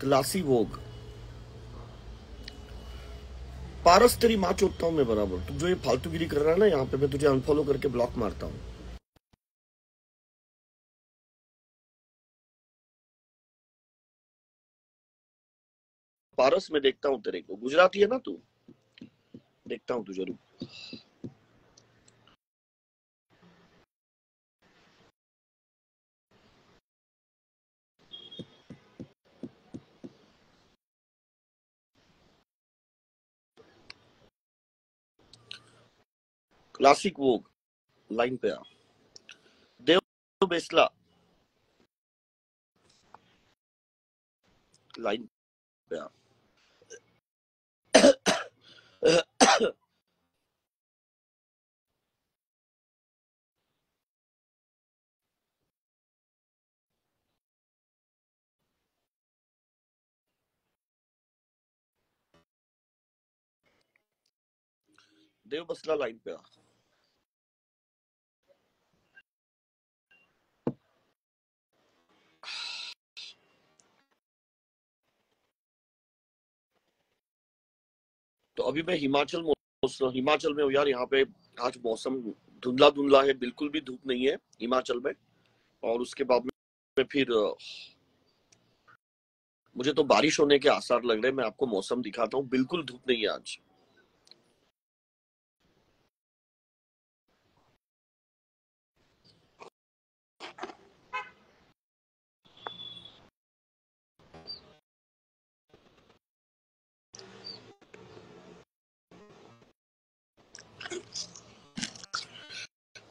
Classy वोग। पारस तेरी माँ चोटता हूँ मैं बराबर। तू जो ये फालतूगिरी कर रहा है ना, यहाँ पे मैं तुझे अनफॉलो करके ब्लॉक मारता हूँ। पारस में देखता हूँ तेरे को। गुजराती है ना तू? देखता हूँ तू ज़रूर। क्लासिक वोग लाइन पे आ। देव बेसला। लाइन पे आ देव बसला लाइन पे आ तो अभी मैं हिमाचल हिमाचल में हूँ यार, यहाँ पे आज मौसम धुंधला धुंधला है, बिल्कुल भी धूप नहीं है हिमाचल में। और उसके बाद में फिर, मुझे तो बारिश होने के आसार लग रहे हैं, मैं आपको मौसम दिखाता हूँ, बिल्कुल धूप नहीं है आज।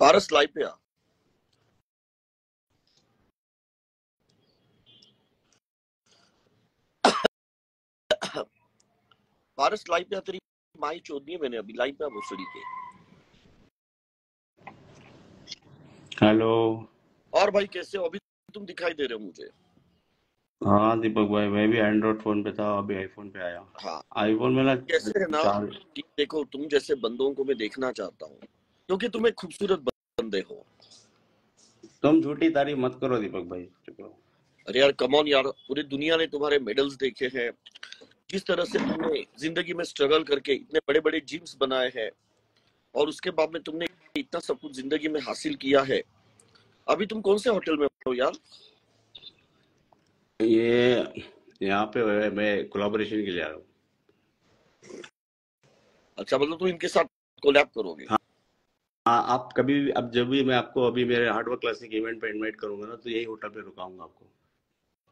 पारस लाइव पे आ। पारस लाइव पे आ तेरी माई चोदनी है मैंने अभी। लाइव पे आ भोसड़ी के। हेलो। और भाई कैसे हो? अभी तुम दिखाई दे रहे हो मुझे। हाँ दीपक भाई मैं भी एंड्रॉइड फ़ोन पे था अभी आईफोन पे आया। हाँ। आईफोन में ना कैसे है ना? देखो तुम जैसे बंदों को मैं देखना चाहता हूँ। क्योंकि तुम एक खूबसूरत बंदे हो। तुम झूठी तारीफ़ मत करो दीपक भाई चुप रहो। अरे यार कमॉन यार पूरी दुनिया ने तुम्हारे मेडल्स देखे हैं। जिस तरह से तुमने ज़िंदगी में स्ट्रगल करके इतने बड़े बड़े जिम्स बनाए हैं और उसके बाद में तुमने इतना सब कुछ ज़िंदगी में हासिल किया है। अभी तुम कौन से होटल में हो यार? ये यहाँ पे मैं कोलाबोरेशन के लिए आ रहा हूँ। अच्छा मतलब तुम इनके साथ कोलैब करोगे? हाँ हाँ आप कभी भी अब जब भी मैं आपको अभी मेरे हार्डवर्क क्लासिक इवेंट पे इनवाइट करूँगा ना तो यही होटल पे रुकाऊँगा आपको।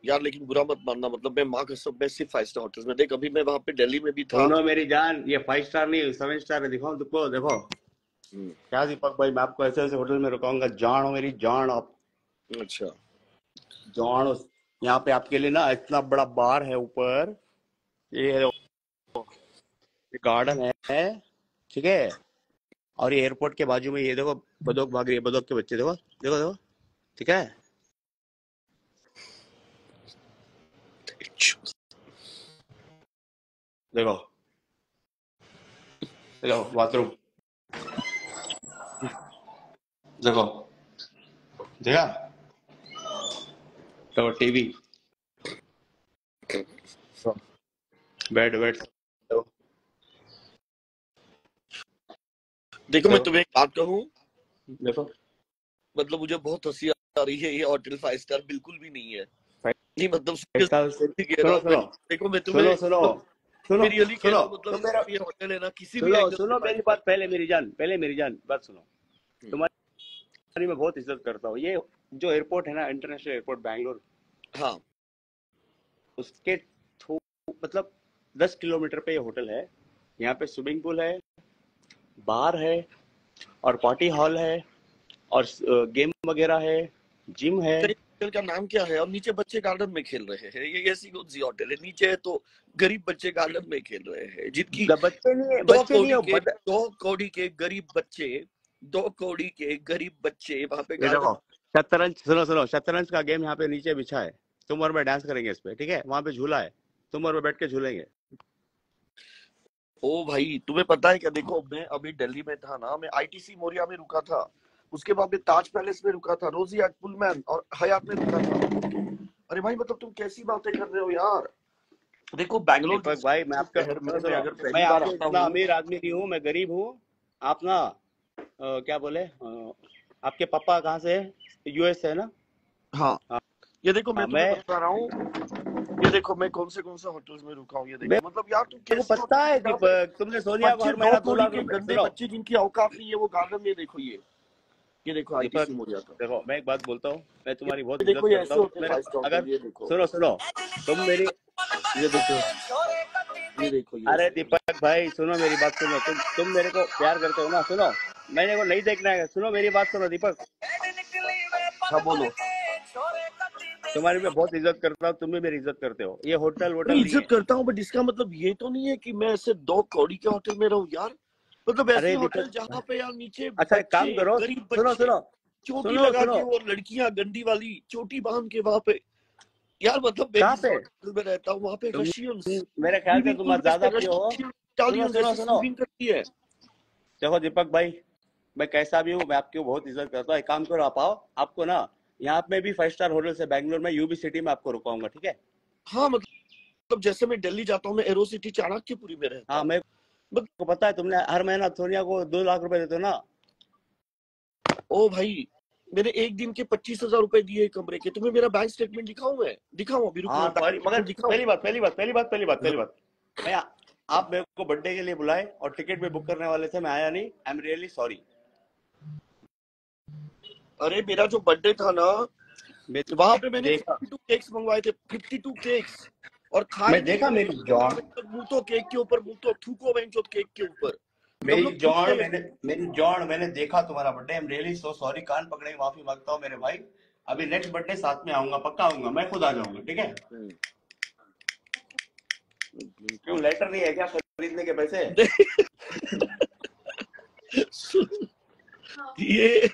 यार लेकिन बुरा मत मानना मतलब मैं माँ कसम मैं सिर्फ़ फाइव स्टार होटल्स में देख अभी मैं वहाँ पे दिल्ली में भी था। सुनो मेरी जान ये फाइव स्टार नहीं सेवन स्टार है दिखाओ देखो देखो। हम्म, क्या दीपक भाई मैं आपको ऐसे ऐसे होटल में रुकाऊँगा जान हो मेरी जान आप। अच्छा। जान यहाँ पे आपके लिए ना इतना बड़ा बार है ऊपर ये गार्डन है ठीक है? और ये एयरपोर्ट के बाजू में ये देखो, बदोक भाग रही है, बदोक के बच्चे देखो देखो देखो, ठीक है? देखो देखो बाथरूम देखो, देखा? देखो टीवी बेड बेड देखो मैं तुम्हें एक बात कहूँ? मतलब मुझे बहुत हँसी आ रही है ये होटल फाइव स्टार बिल्कुल भी नहीं है। नहीं मतलब सुनो सुनो। देखो मैं तुम्हें सुनो। मतलब सुनो रियली सुनो। मतलब मेरा ये होटल है ना किसी भी सुनो मेरी बात पहले मेरी जान पहले मेरी जान बात सुनो। हम्म, तुम्हारी मैं बहुत इज़्ज़त करता हूँ। ये जो एयरपोर्ट है ना इंटरनेशनल एयरपोर्ट बैंगलोर हाँ। उसके मतलब दस किलोमीटर पे ये होटल है। यहाँ पे स्विमिंग पूल है बार है और पार्टी हॉल है और गेम वगैरह है जिम है। होटल का नाम क्या है? और नीचे बच्चे गार्डन में खेल रहे हैं। ये ऐसी कौन सी होटल है? नीचे है तो गरीब बच्चे गार्डन में खेल रहे हैं जिनकी बच्चे नहीं दो बच्चे कौड़ी है के दो कौड़ी के गरीब बच्चे दो कौड़ी के गरीब बच्चे वहाँ पे शतरंज सुनो सुनो शतरंज का गेम यहाँ पे नीचे बिछा है। तुम और मैं डांस करेंगे इस पे ठीक है? वहाँ पे झूला है। तुम और मैं बैठ के झूलेंगे। ओ भाई तुम्हें पता है क्या? देखो मैं अभी दिल्ली में था ना मैं आईटीसी मोरिया में रुका था। उसके बाद मैं ताज पैलेस में रुका था रोजी एट पुलमैन और हयात में रुका था। अरे भाई मतलब तुम कैसी बातें कर रहे हो यार? देखो बैंगलोर भाई मैं आपका मैं मैं इतना अमीर आदमी नहीं हूँ मैं गरीब हूँ। आप ना क्या बोले आपके पापा कहाँ से है? यूएस है ना? हाँ। हाँ। ये देखो मैं हाँ, मैं बता रहा हूँ ये देखो मैं कौन से कौन से होटल्स में रुका हूँ ये देखो। मतलब यार तुम मेरे कैसी पता है दीपक तुमने सोनिया बच्चे हर दो लाख के गंदे बच्चे जिनकी औकात नहीं है वो गार्डन में देखो ये। ये देखो आईटीसी मोरिया का देखो मैं एक बात बोलता हूँ मैं तुम्हारी बहुत इज़्ज़त देखो ये करता ऐसे होते मेरे अगर सुनो सुनो तुम मेरी ये देखो। ये देखो अरे दीपक भाई सुनो मेरी बात सुनो तुम तुम मेरे को प्यार करते हो ना सुनो। मैंने को नहीं देखना है सुनो मेरी बात सुनो दीपक। हाँ बोलो। तुम्हारी मैं बहुत इज़्ज़त करता हूँ तुम भी मेरी इज़्ज़त करते हो। ये होटल वोटल इज़्ज़त करता हूँ बट इसका मतलब ये तो नहीं है कि मैं ऐसे दो कौड़ी के होटल में रहूँ यार। मतलब ऐसे होटल जहाँ पे यार नीचे अच्छा काम करो सुनो सुनो चोटी सुनो लगा सुनो। के वो लड़कियाँ गंदी वाली चोटी बाँध के वहाँ पे। यार मतलब कहाँ पे? होटल में रहता हूँ वहाँ पे तुम रशियंस मेरे ख्याल से तुम ज़्यादा हो। रशियन करती है। देखो दीपक भाई मैं कैसा भी हूँ मैं आपकी बहुत इज़्ज़त करता हूँ। एक काम करो आप आओ आपको ना यहाँ पे भी फाइव स्टार होटल से बैंगलोर में यूबी सिटी में आपको रुकाऊँगा ठीक है? हाँ मतलब जैसे मैं दिल्ली जाता हूँ मैं एरो सिटी चाणक्यपुरी में रहता हाँ हूँ। मेरे को पता है तुमने हर महीना सोनिया को दो लाख रुपए देते हो ना? ओ भाई मैंने एक दिन के पच्चीस हज़ार रूपए दिए कमरे के। तुम्हें मेरा बैंक स्टेटमेंट दिखाऊँ मैं? दिखाऊँ अभी? हाँ मैं मगर पहली बात पहली बात पहली बात पहली बात पहली बात। मैं आप मेरे को बर्थडे के लिए बुलाए और टिकट भी बुक करने वाले थे मैं आया नहीं। आई एम रियली सॉरी अरे मेरा जो बर्थडे था ना वहाँ पे मैंने देखा। 52 केक्स मंगवाए थे 52 केक्स और खाए मैं देखा मेरी जॉन मुँह तो केक के ऊपर मुँह तो थूको बेंचो केक के ऊपर। मेरी जॉन मैंने मेरी जॉन मैंने देखा तुम्हारा birthday I am really so sorry कान पकड़े माफ़ी माँगता हूँ मेरे भाई। अभी नेक्स्ट बर्थडे साथ में आऊँगा पक्का आऊँगा। मैं खुद आ जाऊँगा ठीक है। क्यों लेटर नहीं है क्या खरीदने के पैसे? ये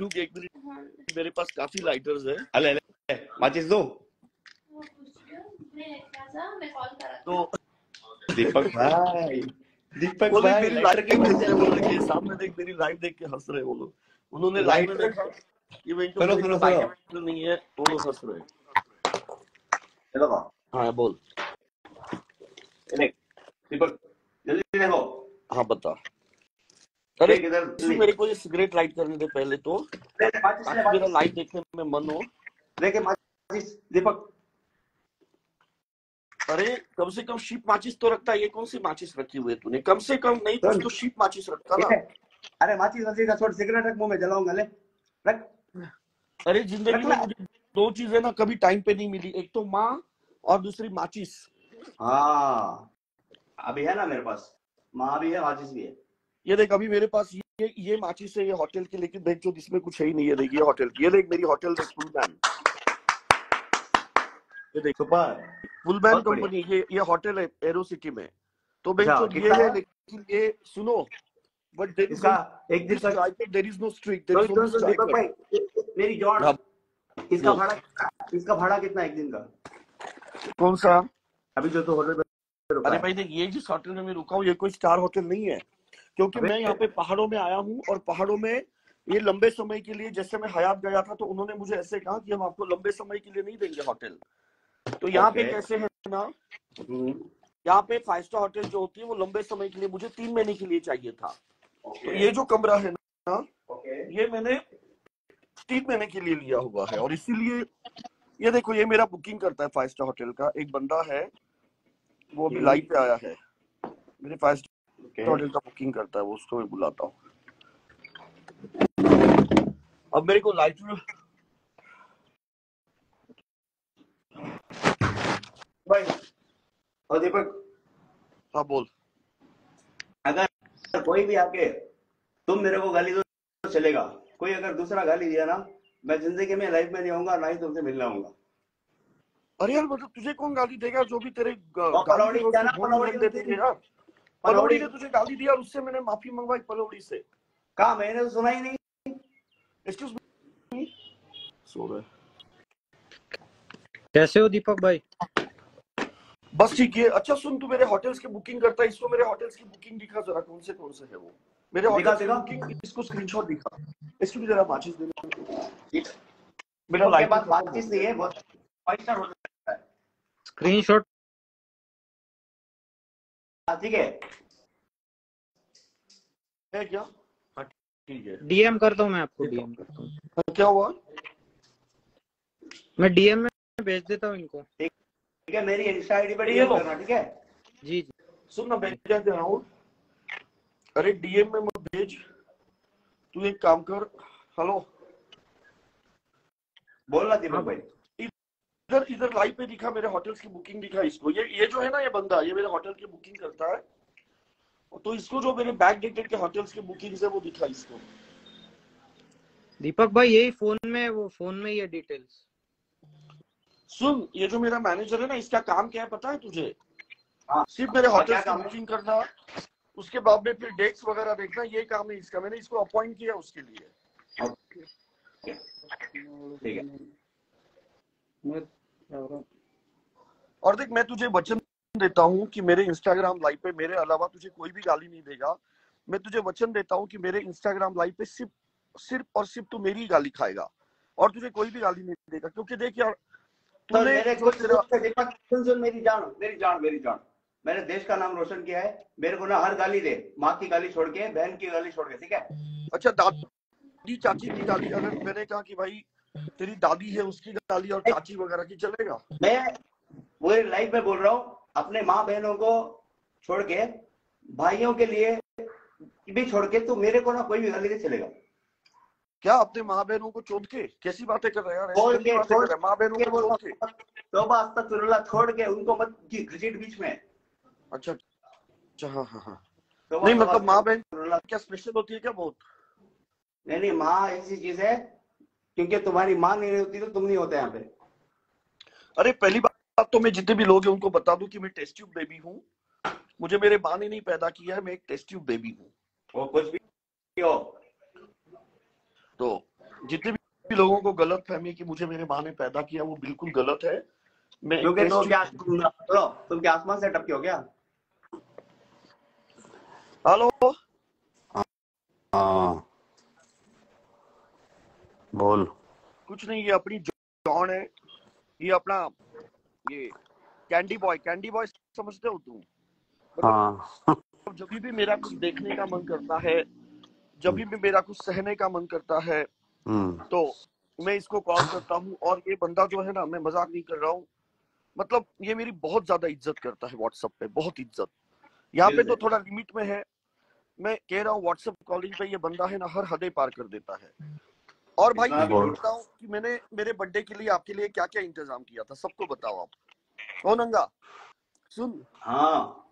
रुक एक मिनट मेरे पास काफ़ी लाइटर्स है। अले अले माचिस दो। तो दीपक भाई दीपक भाई। मेरी लाइव के रहे हैं वो लड़के सामने देख मेरी लाइव देख के हंस रहे हैं वो लोग। उन्होंने लाइव में देखा ये बेंचो सुनो सुनो सुनो। नहीं है वो लोग हंस रहे हैं। चलो हाँ बोल। देख दीपक जल्दी देखो। हाँ बता। अरे इधर मेरे को ये सिगरेट लाइट करने दे पहले तो। माचिस मेरा लाइट देखने में मन हो। देखे माचिस दीपक। अरे कम से कम शीप माचिस तो रखता है ये कौन सी माचिस रखी हुई है तूने? कम से कम नहीं सुन। तो शीप माचिस रखता ना। अरे माचिस वाचिस का छोड़ सिगरेट रख मुँह में जलाऊँगा ले। रख। अरे ज़िंदगी में मुझे दो चीज़ें ना कभी टाइम पे नहीं मिली एक तो माँ और दूसरी माचिस। हाँ। अभी है ना मेरे पास। माँ भी है माचिस भी है। ये देख अभी मेरे पास ये ये माचिस है ये होटल की लेकिन देख जो इसमें कुछ है ही नहीं है देख ये होटल की ये देख मेरी होटल देख फुल मैन ये देख फुल मैन कंपनी ये ये होटल है एरो सिटी में। तो अच्छा बेंचो ये है लेकिन ये सुनो बट देर इज़ इसका नो एक दिन का striker there is no streak there is only Deepak भाई मेरी जॉन हाँ। इसका भाड़ा इसका भाड़ा कितना एक दिन का? कौन सा? अभी जो तो होटल अरे भाई देख ये जिस होटल में मैं रुका हूँ ये कोई स्टार होटल नहीं है। क्योंकि मैं यहाँ पे पहाड़ों में आया हूँ और पहाड़ों में ये लंबे समय के लिए जैसे मैं हयात गया था तो उन्होंने मुझे ऐसे कहा कि हम आपको लंबे समय के लिए नहीं देंगे होटल। तो यहाँ पे कैसे है ना? हम्म, यहाँ पे फाइव स्टार होटल जो होती है वो लंबे समय के लिए मुझे तीन महीने के लिए चाहिए था। तो ये जो कमरा है ना ये मैंने तीन महीने के लिए लिया हुआ है और इसीलिए ये देखो ये मेरा बुकिंग करता है फाइव स्टार होटल का। एक बंदा है वो अभी हम्म। लाइव पे आया है। मेरे फाइव होटल का बुकिंग करता है वो उसको मैं बुलाता हूँ। अब मेरे को लाइव में भाई और दीपक हाँ बोल। अगर कोई भी आके तुम मेरे को गाली दो तो चलेगा। कोई अगर दूसरा गाली दिया ना मैं ज़िंदगी में लाइफ में नहीं आऊँगा ना ही तुमसे मिलने आऊँगा। अरे यार मतलब तुझे कौन गाली देगा? जो भी तेरे पलौड़ी ना, तुझे गाली दिया और उससे मैंने माफ़ी मंगवाई पलौड़ी से। कहा मैंने तो सुना ही नहीं। एक्सक्यूज मी सो रहे। कैसे हो दीपक भाई? बस ठीक है। अच्छा सुन तू मेरे होटल्स की बुकिंग करता है। इसको मेरे होटल्स की बुकिंग दिखा जरा कौन से कौन से है वो? मेरे दिखा, होटल्स की बुकिंग इसको स्क्रीनशॉट दिखा। इसको भी जरा माचिस दे ठीक। मेरा उसके लाइट बाद बातचीत नहीं है बहुत फाइव स्टार होटल है। स्क्रीनशॉट ठीक है। है क्या? हाँ ठीक है। डीएम करता हूँ मैं आपको डीएम करता हूँ। हाँ, क्या हुआ? मैं डीएम में भेज देता हूँ इनको। ठीक है मेरी इंस्टा आईडी पर डीएम करना ठीक है? जी जी। सुन ना भेज दे रहा हूँ अरे डीएम में मत भेज। तू एक काम कर हेलो। बोलना दीपक हाँ। भाई। इधर इधर लाइव पे दिखा मेरे होटल्स की बुकिंग दिखा इसको। ये ये जो है ना ये बंदा ये मेरे होटल की बुकिंग करता है। तो इसको जो मेरे बैक डेटेड के होटल्स की बुकिंग है वो दिखा इसको। दीपक भाई यही फ़ोन में वो फ़ोन में है डिटेल्स सुन ये जो मेरा मैनेजर है ना इसका काम क्या है पता है तुझे? हाँ। सिर्फ़ मेरे हाँ, क्या की बुकिंग करना उसके बाद में फिर डेट्स वगैरह देखना ये काम है इसका। मैंने इसको अपॉइंट किया उसके लिए। ठीक है। और देख मैं तुझे वचन देता हूँ कि मेरे इंस्टाग्राम लाइव पे मेरे अलावा तुझे कोई भी गाली नहीं देगा। मैं तुझे वचन देता हूँ कि मेरे इंस्टाग्राम लाइव पे सिर्फ़ सिर्फ़ और सिर्फ़ तू मेरी गाली खाएगा। और तुझे कोई भी गाली नहीं देगा क्योंकि देख यार तूने मेरी जान मेरी जान मेरी जान। मैंने देश का नाम रोशन किया है मेरे को ना हर गाली दे माँ की गाली छोड़ के बहन की गाली छोड़ के ठीक है? अच्छा दादी चाची की गाली अगर मैंने कहा कि भाई तेरी दादी है उसकी गाली और चाची वगैरह की चलेगा? मैं वो लाइफ में बोल रहा हूँ अपने माँ बहनों को छोड़ के भाइयों के लिए भी छोड़ के तो मेरे को ना कोई भी गाली नहीं चलेगा। क्या अपने माँ बहनों को चोट के? कैसी बातें कर रहे हैं छोड़ माँ बहनों के चोट के। तोबा अस्तगफिरुल्लाह छोड़ के उनको मत की घसीट बीच में। अच्छा अच्छा हाँ हाँ हाँ। तौबा नहीं मतलब माँ बहन। क्या स्पेशल होती है क्या बहुत? नहीं नहीं माँ ऐसी चीज़ है क्योंकि तुम्हारी माँ नहीं होती तो तुम नहीं होते यहाँ पे। अरे पहली बात तो मैं जितने भी लोग हैं उनको बता दूँ कि मैं टेस्ट ट्यूब बेबी हूँ। मुझे मेरे माँ ने नहीं पैदा किया है मैं एक टेस्ट ट्यूब बेबी हूँ। वो कुछ भी हो। तो जितने भी लोगों को गलत फहमी कि मुझे मेरे माँ ने पैदा किया वो बिल्कुल गलत है। मैं क्योंकि तो क्या तुम क्या आसमान से टपके हो क्या? हेलो हाँ। बोल। कुछ नहीं ये अपनी जॉन है ये अपना ये कैंडी बॉय कैंडी बॉय समझते हो तुम? हाँ। जब भी मेरा कुछ देखने का मन करता है जब भी मेरा कुछ सहने का मन करता है हम्म। तो मैं इसको कॉल करता हूँ और ये बंदा जो है ना मैं मज़ाक नहीं कर रहा हूँ। मतलब ये मेरी बहुत ज़्यादा इज़्ज़त करता है व्हाट्सएप पे बहुत इज़्ज़त। यहाँ पे तो थोड़ा लिमिट में है। मैं कह रहा हूँ व्हाट्सएप कॉलिंग पे ये बंदा है ना हर हदें पार कर देता है। और भाई मैं। बताऊँ कि मैंने मेरे बर्थडे के लिए आपके लिए क्या क्या इंतज़ाम किया था? सबको बताओ आप। ओ नंगा। सुन। हाँ।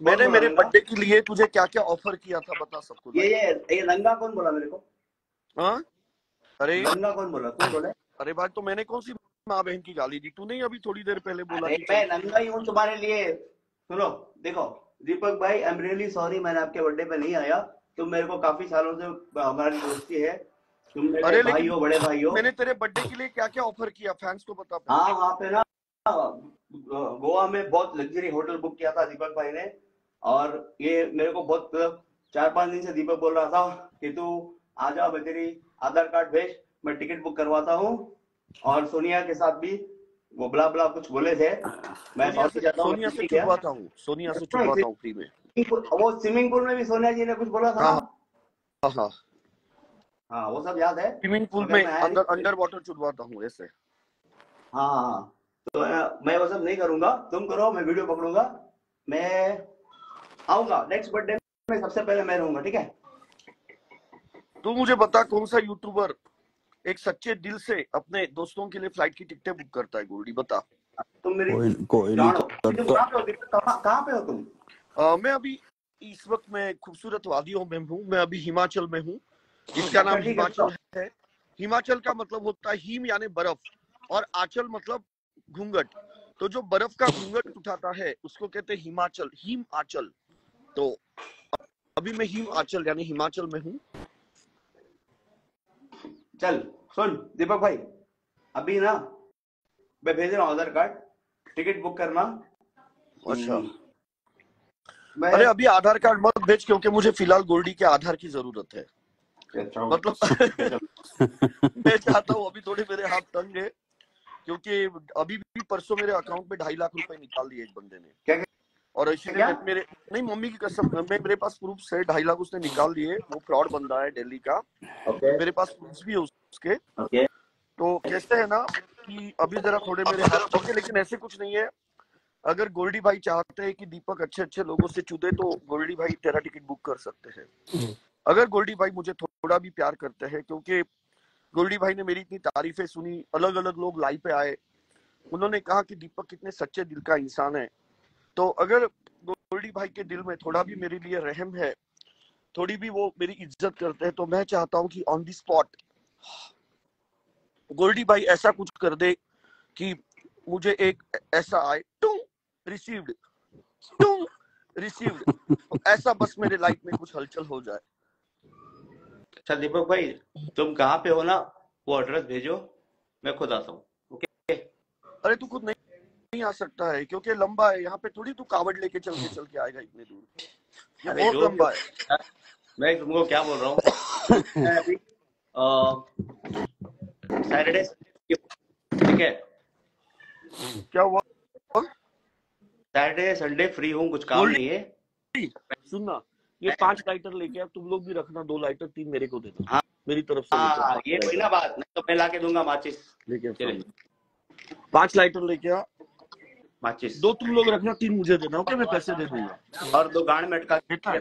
मैंने मेरे बर्थडे के लिए तुझे क्या क्या ऑफ़र किया था बता सबको। ये ये ये नंगा कौन बोला मेरे को? हाँ? अरे। नंगा कौन बोला? तुम बोले। अरे भाई तो मैंने कौन सी माँ बहन की गाली दी? तूने अभी थोड़ी देर पहले बोला मैं नंगा ही हूँ तुम्हारे लिए। सुनो देखो दीपक भाई आई एम रियली सॉरी मैंने आपके बर्थडे पे नहीं आया। तुम मेरे को काफ़ी सालों से हमारी दोस्ती है। तुम अरे भाई हो बड़े भाई हो। मैंने तेरे बर्थडे के लिए क्या क्या ऑफ़र किया? फैंस को बता हाँ वहाँ पे ना गोवा में बहुत लग्जरी होटल बुक किया था दीपक भाई ने। और ये मेरे को बहुत चार पाँच दिन से दीपक बोल रहा था कि तू आ जा मैं तेरी आधार कार्ड भेज मैं टिकट बुक करवाता हूँ। और सोनिया के साथ भी वो बला बला कुछ बोले थे। मैं सोनिया से चाहता हूँ सोनिया से ठीक हूँ। हूँ फ्री में। वो स्विमिंग पूल में भी सोनिया जी ने कुछ बोला था हाँ, हाँ। हाँ वो सब याद है। स्विमिंग पूल में मैं अंदर अंडर वाटर चुदवाता हूँ ऐसे। हाँ हाँ हाँ। तो मैं वो सब नहीं करूँगा। तुम करो मैं वीडियो पकड़ूँगा। मैं आऊँगा। नेक्स्ट बर्थडे में सबसे पहले मैं रहूँगा ठीक है? तू मुझे बता कौन सा यूट्यूबर एक सच्चे दिल से अपने दोस्तों के लिए फ़्लाइट की टिकटें बुक करता है गोल्डी बता। तुम मेरी कोई कोई कहाँ पे हो तुम? अ, मैं अभी इस वक्त मैं खूबसूरत वादियों में हूँ। मैं अभी हिमाचल में हूँ। जिसका नाम हिमाचल है। हिमाचल का मतलब होता है हिम यानी बर्फ़ और आंचल मतलब घूंघट। तो जो बर्फ़ का घूंघट उठाता है उसको कहते हैं हिमाचल हिम आंचल। तो अभी मैं हिम आंचल यानी हिमाचल में हूँ। चल सुन दीपक भाई अभी ना मैं भेज रहा हूँ आधार कार्ड टिकट बुक करना। अच्छा। हम्म, मैं अरे अभी आधार कार्ड मत भेज क्योंकि मुझे फ़िलहाल गोल्डी के आधार की ज़रूरत है। मतलब मैं चाहता हूँ अभी थोड़े मेरे हाथ तंग है क्योंकि अभी भी परसों मेरे अकाउंट में ढाई लाख रुपए निकाल दिए एक बंदे ने। क्या- और इसीलिए मेरे नहीं मम्मी की कसम मैं मेरे पास प्रूफ है ढाई लाख उसने निकाल दिए वो फ्रॉड बंदा है दिल्ली का। ओके मेरे पास प्रूफ भी है उसके। ओके तो कैसे है ना कि अभी जरा थोड़े मेरे हाथ ओके लेकिन ऐसे कुछ नहीं है। अगर गोल्डी भाई चाहते हैं कि दीपक अच्छे अच्छे लोगों से चुदे तो गोल्डी भाई तेरा टिकट बुक कर सकते हैं। अगर गोल्डी भाई मुझे थोड़ा भी प्यार करते हैं, क्योंकि गोल्डी भाई ने मेरी इतनी तारीफें सुनी अलग अलग लोग लाइव पे आए। उन्होंने कहा कि दीपक कितने सच्चे दिल का इंसान है। तो अगर गोल्डी भाई के दिल में थोड़ा भी मेरे लिए रहम है, थोड़ी भी वो मेरी इज़्ज़त करते हैं तो मैं चाहता हूँ कि ऑन दी स्पॉट गोल्डी भाई ऐसा कुछ कर दे कि मुझे एक ऐसा आए, टू रिसीव्ड टू रिसीव्ड ऐसा बस मेरे लाइफ में कुछ हलचल हो जाए। अच्छा दीपक भाई तुम कहाँ पे हो ना वो एड्रेस भेजो मैं खुद आता हूँ ओके अरे तू खुद नहीं नहीं आ सकता है क्योंकि लंबा है यहाँ पे थोड़ी तू कावड़ लेके चल के चल के आएगा इतने दूर। ये अरे बहुत लंबा है। मैं तुमको क्या बोल रहा हूँ? सैटरडे ठीक है? क्या हुआ? सैटरडे संडे फ्री हूँ कुछ काम नहीं है। सुनना। ये पाँच लाइटर लेके आ तुम लोग भी रखना दो लाइटर तीन मेरे को दे दो। हाँ। मेरी तरफ़ से हाँ ये कोई लाइटर। ना बात नहीं तो मैं ला के दूँगा माचिस। लेके पाँच लाइटर लेके आ माचिस। दो तुम लोग रखना तीन मुझे देना ओके? मैं पैसे दे दूँगा। और दो गांड में अटका है?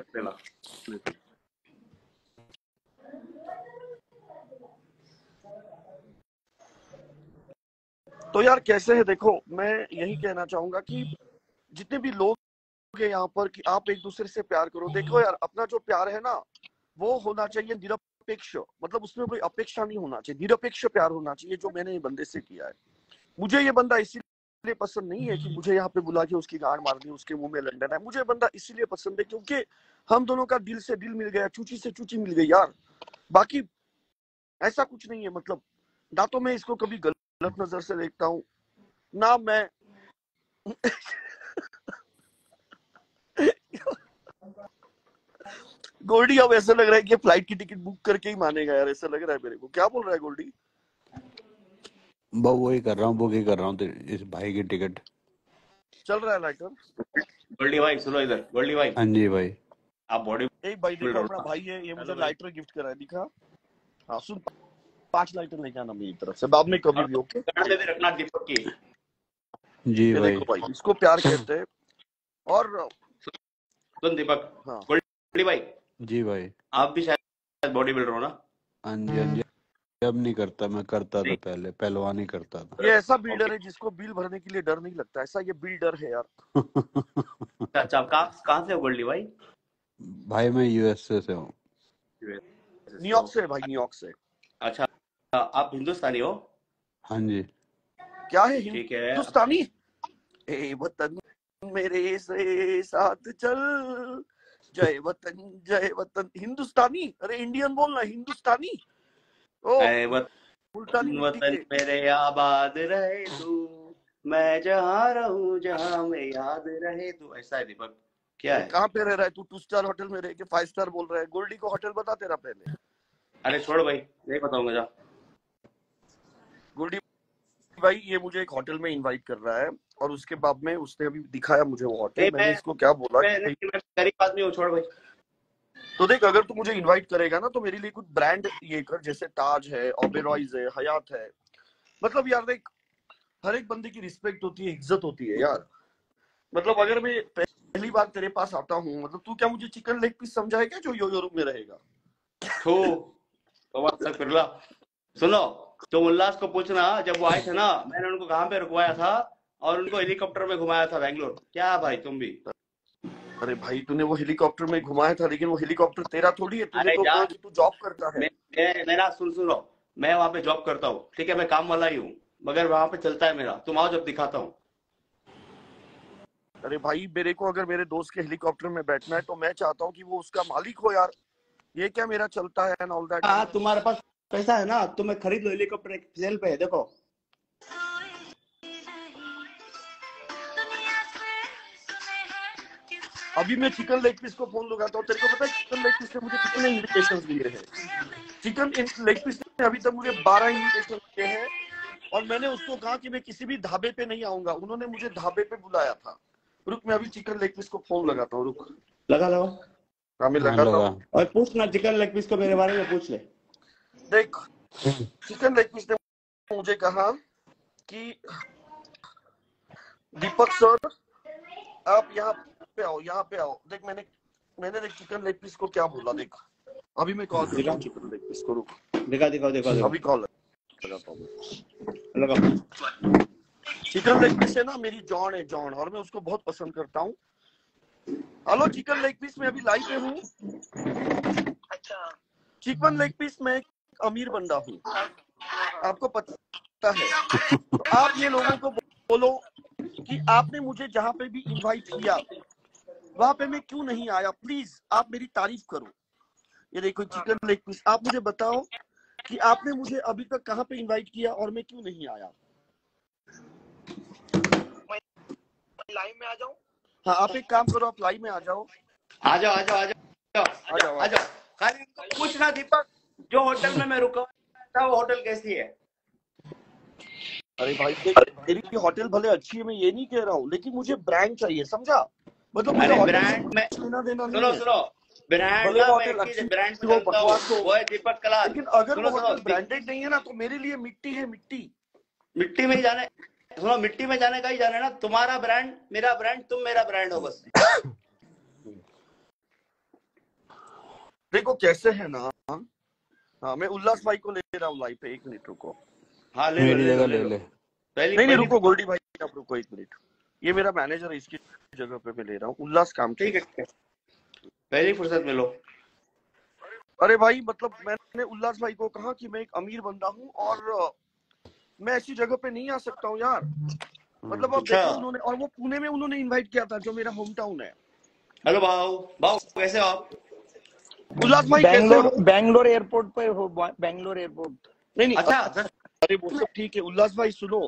तो यार कैसे है देखो मैं यही कहना चाहूँगा कि जितने भी लोग हैं यहाँ पर कि आप एक दूसरे से प्यार करो। देखो यार अपना जो प्यार है ना वो होना चाहिए निरपेक्ष। मतलब उसमें कोई अपेक्षा नहीं होना चाहिए निरपेक्ष प्यार होना चाहिए जो मैंने ये बंदे से किया है। मुझे ये बंदा इसीलिए पसंद नहीं है कि मुझे यहाँ पे बुला के उसकी गांड मारनी उसके मुँह में लंडन है। मुझे बंदा इसीलिए पसंद है क्योंकि हम दोनों का दिल से दिल मिल गया चूची से चूची मिल गई यार। बाकी ऐसा कुछ नहीं है मतलब ना तो मैं इसको कभी गलत नज़र से देखता हूँ ना मैं गोल्डी अब ऐसा लग रहा है कि फ़्लाइट की टिकट बुक करके ही मानेगा यार ऐसा लग रहा है मेरे को। क्या बोल रहा है गोल्डी? बस वही कर रहा हूँ बुक ही कर रहा हूँ इस भाई की टिकट चल रहा है लाइटर गोल्डी भाई सुनो इधर गोल्डी भाई। हाँ जी भाई। आप बॉडी एक भाई देखो अपना भाई है ये मुझे लाइटर गिफ्ट करा है दिखा? हाँ सुन पाँच लाइटर लेके आना मेरी तरफ़ से बाद में कभी भी ओके में भी रखना दीपक की। जी भाई। देखो भाई इसको प्यार कहते हैं। और सुन दीपक। हाँ। गोल्डी भाई जी भाई। आप भी शायद बॉडी बिल्डर हो ना? हाँ जी हाँ जी। अब नहीं करता मैं करता था पहले पहलवान ही करता था। ये ऐसा बिल्डर है जिसको बिल भरने के लिए डर नहीं लगता। ऐसा ये बिल्डर है यार। अच्छा अच्छा आप कहाँ कहाँ से हो गोल्डी भाई? भाई मैं यूएसए से हूँ। न्यूयॉर्क से। भाई न्यूयॉर्क से। अच्छा आप हिंदुस्तानी हो? हाँ जी। क्या है है हिंदुस्तानी? ए वतन मेरे से साथ चल। जय वतन जय वतन। हिंदुस्तानी? अरे इंडियन बोलना हिंदुस्तानी। ओ वतन वतन मेरे आबाद रहे तू। मैं जहाँ रहूँ जहाँ में याद रहे तू। ऐसा है दीपक। क्या है? कहाँ पे रह रहा है तू? टू स्टार होटल में रह के फाइव स्टार बोल रहा है। गोल्डी को होटल बता तेरा पहले। अरे छोड़ भाई नहीं बताऊँगा जा। गोल्डी भाई ये मुझे एक होटल में इनवाइट कर रहा है। और उसके बाद में उसने अभी दिखाया मुझे वो होटल नहीं, मैंने मैं- इसको क्या बोला मैं कि मैं गरीब आदमी हूँ छोड़ भाई। तो देख अगर तू मुझे इनवाइट करेगा ना तो मेरे लिए कुछ ब्रांड ये कर जैसे ताज है ओबेरॉयज है हयात है। मतलब यार देख हर एक बंदे की रिस्पेक्ट होती है इज़्ज़त होती है यार। मतलब अगर मैं पहली बार तेरे पास आता हूँ मतलब तू क्या मुझे चिकन लेग पीस समझाएगा जो यो रूम में रहेगा? तो सुनो तुम उल्लास को पूछना जब वो आए थे ना मैंने उनको कहाँ पे रुकवाया था? और उनको हेलीकॉप्टर में घुमाया था बैंगलोर। क्या भाई तुम भी? अरे भाई तूने वो हेलीकॉप्टर में घुमाया था लेकिन वो हेलीकॉप्टर तेरा थोड़ी है। तूने तो कहा कि तू जॉब करता है। मैं, मैं मेरा सुन सुनो। मैं वहाँ पे जॉब करता हूँ ठीक है? मैं काम वाला ही हूँ मगर वहाँ पे चलता है मेरा। तुम आओ जब दिखाता हूँ। अरे भाई मेरे को अगर मेरे दोस्त के हेलीकॉप्टर में बैठना है तो मैं चाहता हूँ कि वो उसका मालिक हो यार। ये क्या मेरा चलता है एंड ऑल दैट हाँ तुम्हारे पास पैसा है ना? तुम्हें खरीद लो हेलीकॉप्टर सेल पे है देखो। अभी मैं चिकन लेग पीस को फ़ोन लगाता हूँ। तेरे को पता है चिकन लेग पीस ने मुझे कितने इन्विटेशन दिए हैं? चिकन लेग पीस ने अभी तक मुझे बारह इन्विटेशन दिए हैं और मैंने उसको कहा कि मैं किसी भी ढाबे पे नहीं आऊँगा। उन्होंने मुझे ढाबे पे बुलाया था। रुक मैं अभी चिकन लेग पीस को फ़ोन लगाता हूँ। रुक। लगा लो हाँ मैं हाँ, लगाता लगा। हूँ और पूछना चिकन लेग पीस को मेरे बारे में पूछ ले। देख चिकन लेग पीस ने मुझे कहा कि दीपक सर आप यहाँ पे आओ यहाँ पे आओ। देख मैंने मैंने देख चिकन लेग पीस को क्या बोला देख। अभी मैं कॉल हूँ चिकन लेग पीस को रुक। दिखा दिखाओ दिखाओ अभी कॉल लगा। चिकन लेग पीस है ना मेरी जॉन है जॉन और मैं उसको बहुत पसंद करता हूँ। हेलो चिकन लेग पीस मैं अभी लाइव पे हूँ। चिकन लेग पीस मैं एक अमीर बंदा हूँ। आपको पता है। तो आप ये लोगों को बोलो कि आपने मुझे जहाँ पे भी इनवाइट किया वहाँ पे मैं क्यों नहीं आया? प्लीज़ आप मेरी तारीफ़ करो। ये देखो चिकन लेग पीस आप मुझे बताओ कि आपने मुझे अभी तक कहाँ पे इनवाइट किया और मैं क्यों नहीं आया? लाइव में आ जाऊँ? हाँ आप एक काम करो आप लाइव में आ जाओ। आ जाओ आ जाओ आ जाओ। आ जाओ, आ जाओ। खाली पूछना दीपक जो होटल में मैं रुका था वो होटल कैसी है? अरे भाई मेरी होटल भले अच्छी है मैं ये नहीं कह रहा हूँ लेकिन मुझे ब्रांड चाहिए समझा? मतलब मुझे ब्रांड में सुनो सुनो। Brand brand. वो है दीपक कलाल। लेकिन अगर वो होटल ब्रांडेड नहीं है ना तो मेरे लिए मिट्टी है मिट्टी। मिट्टी में ही जाने सुनो मिट्टी में जाने का ही जाने ना तुम्हारा ब्रांड मेरा ब्रांड तुम मेरा ब्रांड हो बस। देखो कैसे है ना हाँ मैं उल्लास भाई को ले रहा हूँ लाइव पे एक मिनट रुको। हाँ ले लो ले लो ले ले लो। नहीं नहीं रुको गोल्डी भाई आप रुको एक मिनट। ये मेरा मैनेजर है इसकी जगह पे मैं ले रहा हूँ। उल्लास काम ठीक है पहली फुर्सत में लो। अरे भाई मतलब मैंने उल्लास भाई को कहा कि मैं एक अमीर बंदा हूँ और मैं ऐसी जगह पे नहीं आ सकता हूँ यार। मतलब अब अच्छा। देखो उन्होंने और वो पुणे में उन्होंने इनवाइट किया था जो मेरा होम टाउन है। हेलो भाऊ भाऊ कैसे हो आप? उल्लास भाई बैंगलोर बैंगलोर एयरपोर्ट पे हो बैंगलोर एयरपोर्ट नहीं नहीं अच्छा। अरे वो सब ठीक है। उल्लास भाई सुनो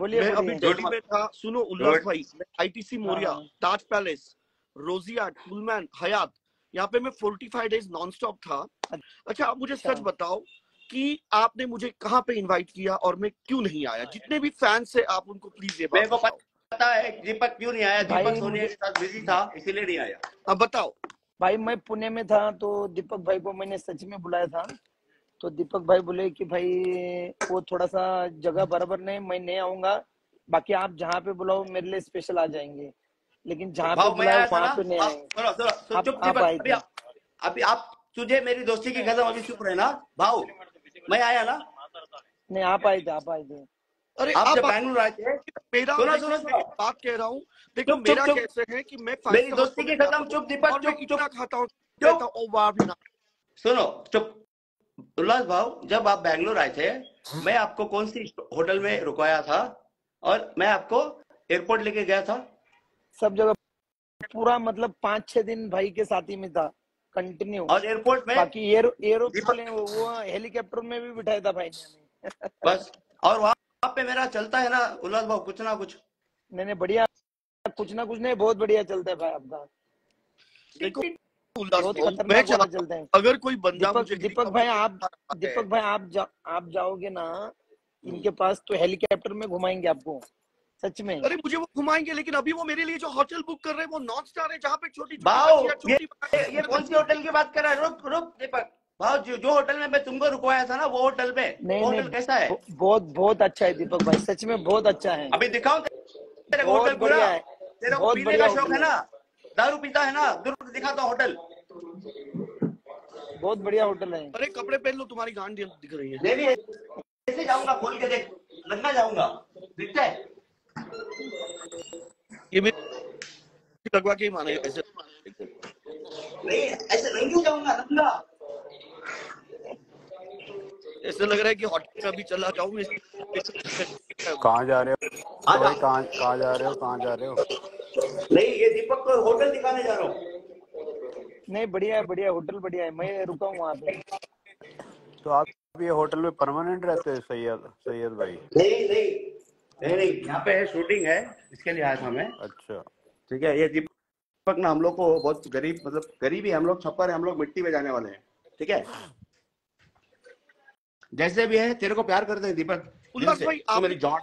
बोलिए मैं अभी दिल्ली में था सुनो उल्लास भाई आईटीसी मोरिया हाँ। ताज पैलेस रोजिया पुलमैन हयात यहाँ पे मैं 45 डेज़ नॉन स्टॉप था। अच्छा आप मुझे अच्छा। सच बताओ कि आपने मुझे कहाँ पे इनवाइट किया और मैं क्यों नहीं आया? जितने भी फैंस है आप उनको प्लीज़ ये मेरे बात को बताओ। पता है दीपक क्यों नहीं आया? दीपक सोनिया के साथ बिज़ी था इसीलिए नहीं आया। अब बताओ। भाई मैं पुणे में था तो दीपक भाई को मैंने सच में बुलाया था। तो दीपक भाई बोले कि भाई वो थोड़ा सा जगह बराबर नहीं मैं नहीं आऊँगा। बाकी आप जहाँ पे बुलाओ मेरे लिए स्पेशल आ जाएँगे। लेकिन जहाँ पे था वहाँ पे नहीं आएँगे। अभी आप आप तुझे मेरी दोस्ती की कसम अभी चुप रहे ना भाऊ मैं आया ना? नहीं आप आए थे आप आए थे अरे आप आप जब आप- बैंगलोर आए थे मेरा सुनो, सुनो, बात कह रहा हूँ। देखो मेरा। कैसे है कि मैं मेरी दोस्ती की में कसम जाता हूँ चुप दीपक चुप चुप। खाता हूँ सुनो चुप। उल्लास भाव जब आप बैंगलोर आए थे मैं आपको कौन सी होटल में रुकवाया था? और मैं आपको एयरपोर्ट लेके गया था? सब जगह पूरा मतलब पाँच छह दिन भाई के साथ ही में था कंटिन्यू और एयरपोर्ट में बाकी एरो एरोप्लेन वो, वो हेलीकॉप्टर में भी बिठाया था भाई ने बस। और वहाँ पे मेरा चलता है ना उल्लास भाव कुछ ना कुछ। मैंने बढ़िया कुछ ना कुछ नहीं बहुत बढ़िया चलता है भाई आपका। देखो उल्लास है। अगर कोई बंदा दीपक मुझे दीपक भाई आप दीपक भाई आप जा, आप जाओगे ना इनके पास तो हेलीकॉप्टर में घुमाएँगे आपको सच में। अरे मुझे वो घुमाएँगे लेकिन अभी वो मेरे लिए जो होटल बुक कर रहे हैं वो नॉन स्टार है जहाँ पे छोटी ये ये कौन सी होटल की बात कर रहा है? रुक रुक दीपक। भाव जो, जो होटल में मैं तुमको रुकवाया था ना वो होटल में नहीं वो होटल कैसा है? बहुत बहुत अच्छा है दीपक भाई सच में बहुत अच्छा है। अभी दिखाओ तेरे होटल पूरा। बढ़िया है बहुत पीने बढ़िया का शौक है। ना? दारू पीता है ना दूर दिखाता हूँ होटल। बहुत बढ़िया होटल है। अरे कपड़े पहन लो तुम्हारी गांड दिख रही है। नहीं नहीं ऐसे जाऊँगा खोल के देख लंगा जाऊँगा। दिखता है? ये मेरी लगवा के ही माने ऐसे। नहीं ऐसे नंगे जाऊँगा नंगा ऐसे लग रहा है कि होटल में अभी चला जाऊँ इस- कहाँ जा रहे हो? कहाँ जा रहे हो? कहाँ जा रहे हो? नहीं ये दीपक को होटल दिखाने जा रहा हूँ। नहीं बढ़िया है बढ़िया होटल बढ़िया है। मैं रुका हूँ वहाँ पे। तो आप ये होटल में परमानेंट रहते हैं सैयद सैयद भाई? नहीं नहीं नहीं नहीं यहाँ पे है शूटिंग है इसके लिए आया था मैं। अच्छा। ठीक है ये दीपक ना हम लोग को बहुत गरीब मतलब गरीब ही हम लोग छप्पर है हम लोग मिट्टी में जाने वाले हैं। ठीक है? जैसे भी है तेरे को प्यार करते हैं दीपक। उल्लास भाई आप मेरी जॉन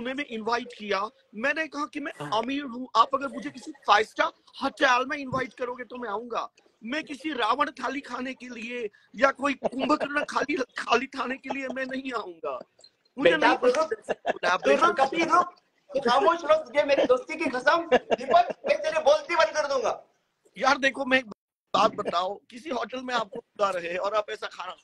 उन्हें मैं इनवाइट किया मैंने कहा कि मैं अमीर हूँ आप अगर मुझे किसी फाइव स्टार होटल में इनवाइट करोगे तो मैं आऊँगा मैं किसी रावण थाली खाने के लिए या कोई कुंभकर्ण खाली खाली खाने के लिए मैं नहीं आऊँगा मुझे नहीं पसंद कभी रुक खामोश रहो तुझे मेरी दोस्ती की कसम दीपक मैं तेरे बोलती बंद कर दूँगा यार देखो मैं एक बात बताओ किसी होटल में आपको बुला रहे और आप ऐसा खाना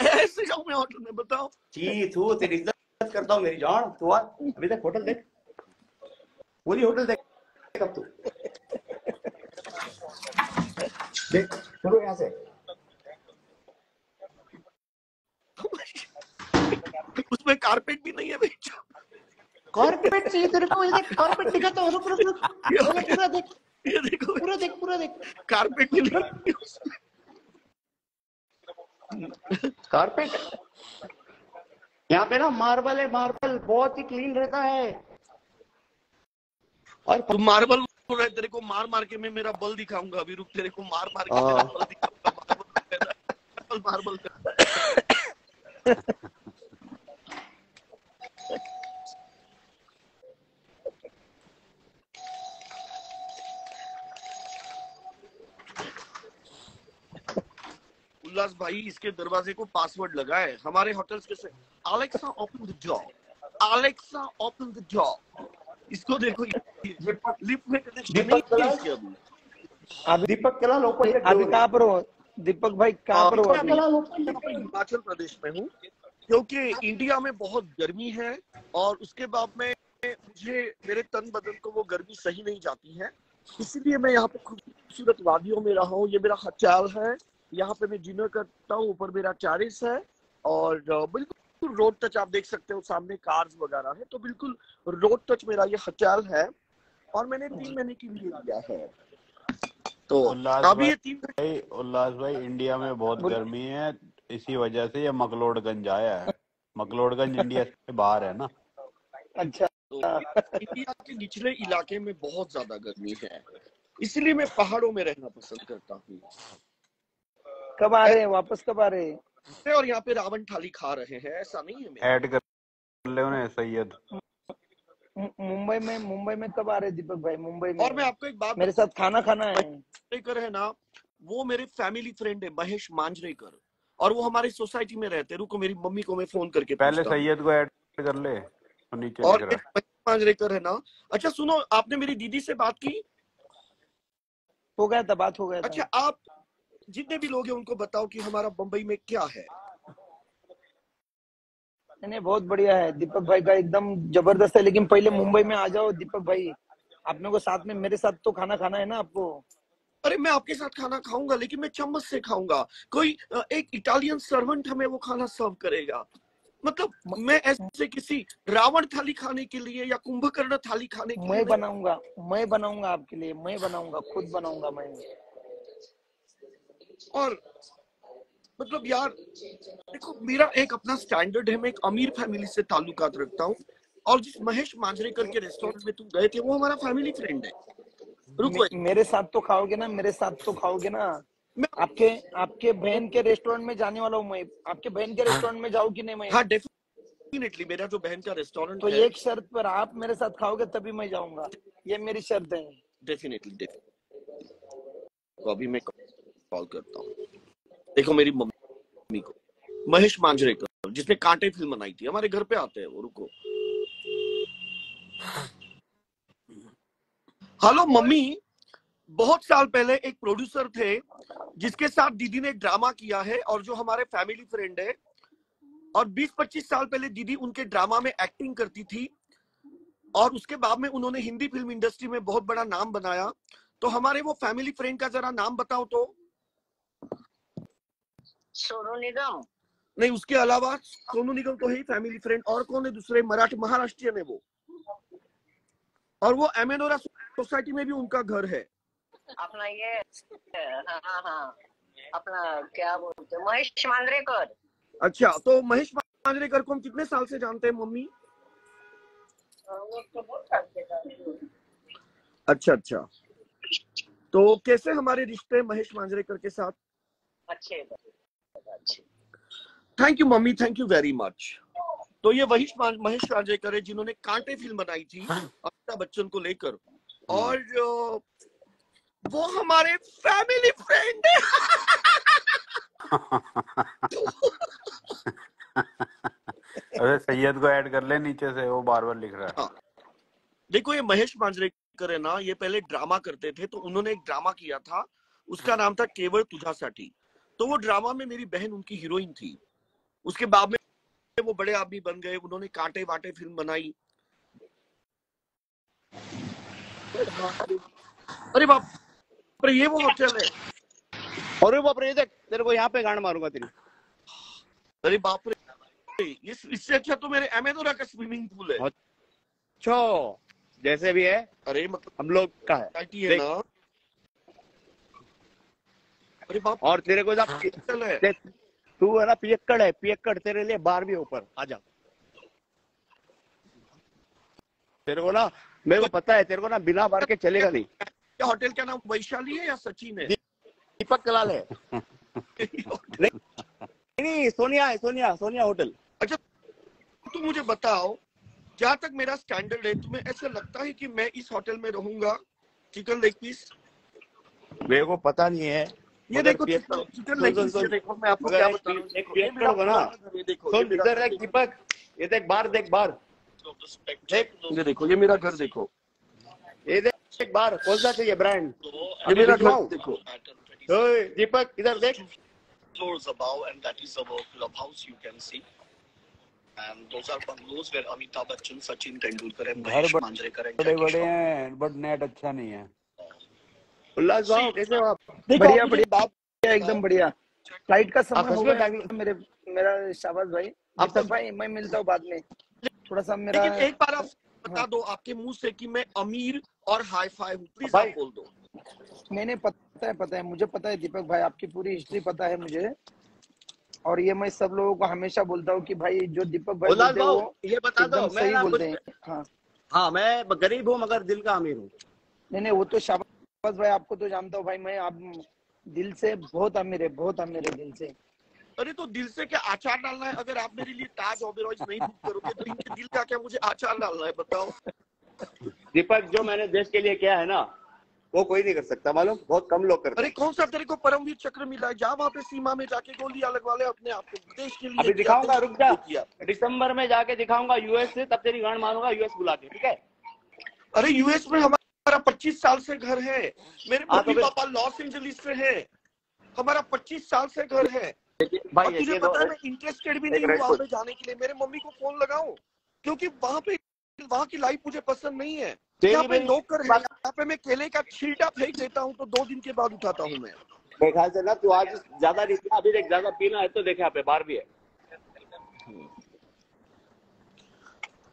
ऐसे जाऊँ मैं होटल में बताओ। जी तू तेरी इज़्ज़त करता हूँ मेरी जान तू आ। अभी तक होटल देख। पूरी होटल देख अब तू। देख चलो यहाँ से। उसमें कारपेट भी नहीं है बेच कारपेट चाहिए तेरे को ये कारपेट दिखाता हूँ देख, पूरा देख। ये देखो। पूरा देख पूरा देख। कारपेट भी नहीं है। उसमें। कारपेट यहाँ पे ना मार्बल है मार्बल बहुत ही क्लीन रहता है। और तो मार्बल बोल रहा है तेरे को मार मार के मैं मेरा बल दिखाऊँगा। अभी रुक तेरे को मार मार के मेरा हाँ। बल दिखाऊँगा। मार्बल मार्बल उल्लास भाई इसके दरवाजे को पासवर्ड लगा है हमारे होटल्स कैसे Alexa open the door Alexa open the door इसको देखो लिफ्ट में कनेक्शन नहीं दीपक इसके अभी। अभी दीपक कला लोकल अभी कहाँ पर हो? दीपक भाई कहाँ पर हो हिमाचल प्रदेश में हूँ क्योंकि इंडिया में बहुत गर्मी है और उसके बाद में मुझे मेरे तन बदन को वो गर्मी सही नहीं जाती है। इसीलिए मैं यहाँ पे खूबसूरत वादियों में रहा हूँ। ये मेरा हचाल है। यहाँ पे मैं डिनर करता हूँ ऊपर मेरा टेरिस है और बिल्कुल रोड टच आप देख सकते हो सामने कार्स वगैरह है तो बिल्कुल रोड टच मेरा ये हचाल है और मैंने तीन महीने के लिए लिया है। तो उल्लास अभी ये तीन भाई उल्लास भाई इंडिया में बहुत गर्मी है इसी वजह से ये मकलोडगंज आया है। मकलोडगंज इंडिया से बाहर है ना। अच्छा। तो इंडिया के निचले इलाके में बहुत ज़्यादा गर्मी है इसलिए मैं पहाड़ों में रहना पसंद करता हूँ। कब आ रहे हैं? वापस कब आ रहे हैं? और यहाँ पे रावण थाली खा रहे हैं ऐसा नहीं है ऐड कर ले उन्हें सैयद। मुंबई में मुंबई में कब आ रहे दीपक भाई? मुंबई में। और मैं आपको एक बात मेरे साथ खाना खाना है। मांजरेकर है ना वो मेरे फैमिली फ्रेंड है महेश मांजरेकर। और वो हमारी सोसाइटी में रहते रुको मेरी मम्मी को मैं फ़ोन करके पहले सैयद को ऐड कर ले नीचे और मांजरेकर है ना। अच्छा सुनो आपने मेरी दीदी से बात की? हो गया था बात हो गया था। अच्छा आप जितने भी लोग हैं उनको बताओ कि हमारा बम्बई में क्या है। नहीं बहुत बढ़िया है। दीपक भाई का एकदम ज़बरदस्त है लेकिन पहले मुंबई में आ जाओ दीपक भाई। आपने को साथ में मेरे साथ तो खाना खाना है ना आपको? अरे मैं आपके साथ खाना खाऊँगा लेकिन मैं चम्मच से खाऊँगा। कोई एक इटालियन सर्वेंट हमें वो खाना सर्व करेगा। मतलब मैं ऐसे किसी रावण थाली खाने के लिए या कुंभकर्ण थाली खाने के लिए मैं बनाऊँगा मैं बनाऊँगा आपके लिए मैं बनाऊँगा खुद बनाऊँगा मैं। और मतलब यार देखो मेरा एक अपना स्टैंडर्ड है मैं एक अमीर फैमिली से ताल्लुकात रखता हूँ। और जिस महेश मांजरेकर के रेस्टोरेंट में तुम गए थे वो हमारा फैमिली फ्रेंड है। रुको मेरे साथ तो खाओगे ना मेरे साथ तो खाओगे ना। मैं आपके आपके बहन के रेस्टोरेंट में जाने वाला हूँ मैं। आपके बहन के रेस्टोरेंट में जाऊँ कि नहीं मैं? हाँ डेफिनेटली मेरा जो बहन का रेस्टोरेंट तो है एक शर्त पर आप मेरे साथ खाओगे तभी मैं जाऊँगा। ये मेरी शर्त है। डेफिनेटली को अभी मैं कॉल करता हूँ। देखो मेरी मम्मी को, महेश मांजरेकर, जिसने कांटे फ़िल्म बनाई थी, हमारे घर पे आते हैं वो, रुको। हेलो मम्मी, बहुत साल पहले एक प्रोड्यूसर थे, जिसके साथ दीदी ने ड्रामा किया है और जो हमारे फैमिली फ्रेंड है, और 20-25 साल पहले दीदी उनके ड्रामा में एक्टिंग करती थी, और उसके बाद में उन्होंने हिंदी फ़िल्म इंडस्ट्री में बहुत बड़ा नाम बनाया तो हमारे वो फैमिली फ्रेंड का जरा नाम बताओ तो। सोनू निगम। नहीं उसके अलावा सोनू निगम तो ही फैमिली फ्रेंड और कौन है दूसरे? मराठी महाराष्ट्रियन है वो। और वो एमेनोरा सोसाइटी में भी उनका घर है। अपना ये हाँ हाँ। अपना क्या बोलते महेश मांजरेकर अच्छा तो महेश मांजरेकर को हम कितने साल से जानते हैं मम्मी। अच्छा अच्छा। तो कैसे हमारे रिश्ते महेश मांजरेकर के साथ? अच्छे thank you mummy thank you very much तो ये वही महेश मांजरेकर है जिन्होंने कांटे फ़िल्म बनाई थी अमिताभ बच्चन को लेकर। और अ, वो हमारे फैमिली फ्रेंड है। अरे सैयद को ऐड कर ले नीचे से वो बार बार लिख रहा है। हाँ। देखो ये महेश मांजरेकर है ना ये पहले ड्रामा करते थे तो उन्होंने एक ड्रामा किया था उसका नाम था केवल तुझासाठी। तो वो ड्रामा में मेरी बहन उनकी हीरोइन थी। उसके बाद में वो बड़े आदमी बन गए उन्होंने कांटे वाटे फ़िल्म बनाई। अरे बाप रे ये वो होटल है। अरे बाप रे देख तेरे को यहाँ पे गांड मारूँगा तेरी। अरे बाप रे ये इससे अच्छा तो मेरे एमेदोरा का स्विमिंग पूल है। अच्छा जैसे भी है अरे मतलब हम लोग का है। है ना। और तेरे को होटल तू है ना पियक्कड़ है पियक्कड़ तेरे लिए बार भी है ऊपर आजा तेरे को ना मेरे को पता है तेरे को ना बिना बार के चलेगा नहीं। क्या होटल का नाम वैशाली है या सचिन है दीपक कलाल है। नहीं नहीं सोनिया है सोनिया सोनिया होटल। अच्छा तुम मुझे बताओ जहाँ तक मेरा स्टैंडर्ड है तुम्हें ऐसा लगता है कि मैं इस होटल में रहूँगा? Chicken leg piece? मेरे को पता नहीं है ये देखो चिकन लेग पीस देखो मैं आपको क्या एक बता रहा हूँ एक देखो, ये पियक्कड़ मेरा बना। पुराना घर है, देखो ये सुन इधर देख देखो। दीपक ये देख बाहर देख बाहर देख ये देखो ये मेरा घर देखो ये देख बाहर कौन सा चाहिए ब्रांड ये मेरा घर देखो ओए, दीपक इधर देख floors above, and that is our clubhouse. You can see, and those are bungalows where Amitabh Bachchan, Sachin Tendulkar, and घर Mahesh बड़े- and बड़े बड़े. हैं बट नेट अच्छा नहीं है। उल्लास भाव कैसे हो आप? बढ़िया मुझे बढ़िया। एकदम बढ़िया। फ़्लाइट का समय हो गया मेरे मेरा शाबाश भाई। आप भाई मैं मिलता हूँ बाद में। थोड़ा सा मेरा एक बार आप बता दो आपके मुँह से कि मैं अमीर और हाई फाई हूँ। प्लीज़ आप बोल दो। मैंने पता है पता है मुझे पता है दीपक भाई आपकी पूरी हिस्ट्री पता है मुझे। और ये मैं सब लोगों को हमेशा बोलता हूँ कि भाई जो दीपक भाई बोलते हैं वो ये बता दो। मैं सही बोलते हैं। हाँ। हाँ मैं गरीब हूँ मगर दिल का अमीर हूँ। नहीं नहीं वो तो शाबाश भाई आपको तो जानता हूँ भाई मैं आप दिल से बहुत अमीर है बहुत अमीर है दिल से। अरे तो दिल से क्या आचार डालना है? अगर आप मेरे लिए ताज ओबेरॉयज नहीं बुक करोगे तो इनके दिल का क्या मुझे आचार डालना है बताओ? दीपक जो मैंने देश के लिए किया है ना वो कोई नहीं कर सकता मालूम? बहुत कम लोग करते अरे कौन सा तेरे को परमवीर चक्र मिला है? जा वहाँ पे सीमा में जाके गोलियाँ लगवा ले अपने आप को देश के लिए अभी दिखाऊँगा रुक जा। दिसंबर में जाके दिखाऊँगा यूएस से तब तेरी गांड मारूँगा यूएस बुला के ठीक है? अरे यूएस में हमारा 25 साल से घर है। मेरे मम्मी पापा लॉस एंजलिस से है। हमारा 25 साल से घर है। भाई और तुझे ये पता है मैं इंटरेस्टेड भी नहीं हूँ वहाँ पे जाने के लिए। मेरे मम्मी को फ़ोन लगाऊँ क्योंकि वहाँ पे वहाँ की लाइफ मुझे पसंद नहीं है। यहाँ पे नौकर है यहाँ पे मैं केले का छींटा फेंक देता हूँ तो दो दिन के बाद उठाता हूँ मैं। मेरे ख्याल से ना तू आज ज़्यादा नहीं अभी देख ज़्यादा पीना है तो देखे यहाँ पे बाहर भी है।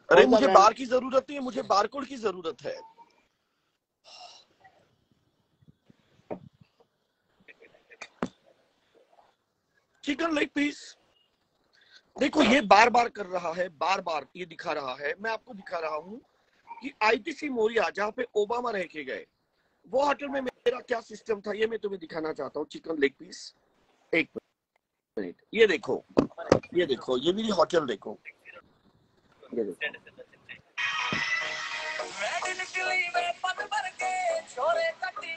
अरे मुझे? बार की ज़रूरत नहीं है मुझे बारकोड की ज़रूरत है। चिकन लेग पीस देखो, ये बार बार कर रहा है बार बार ये दिखा रहा है। मैं आपको दिखा रहा हूँ कि आईटीसी मोरिया, जहाँ पे ओबामा रह के गए, वो होटल में मेरा क्या सिस्टम था, ये मैं तुम्हें दिखाना चाहता हूँ चिकन लेग पीस एक मिनट ये देखो ये देखो, ये मेरी होटल देखो। ये देखो। छोरे कटी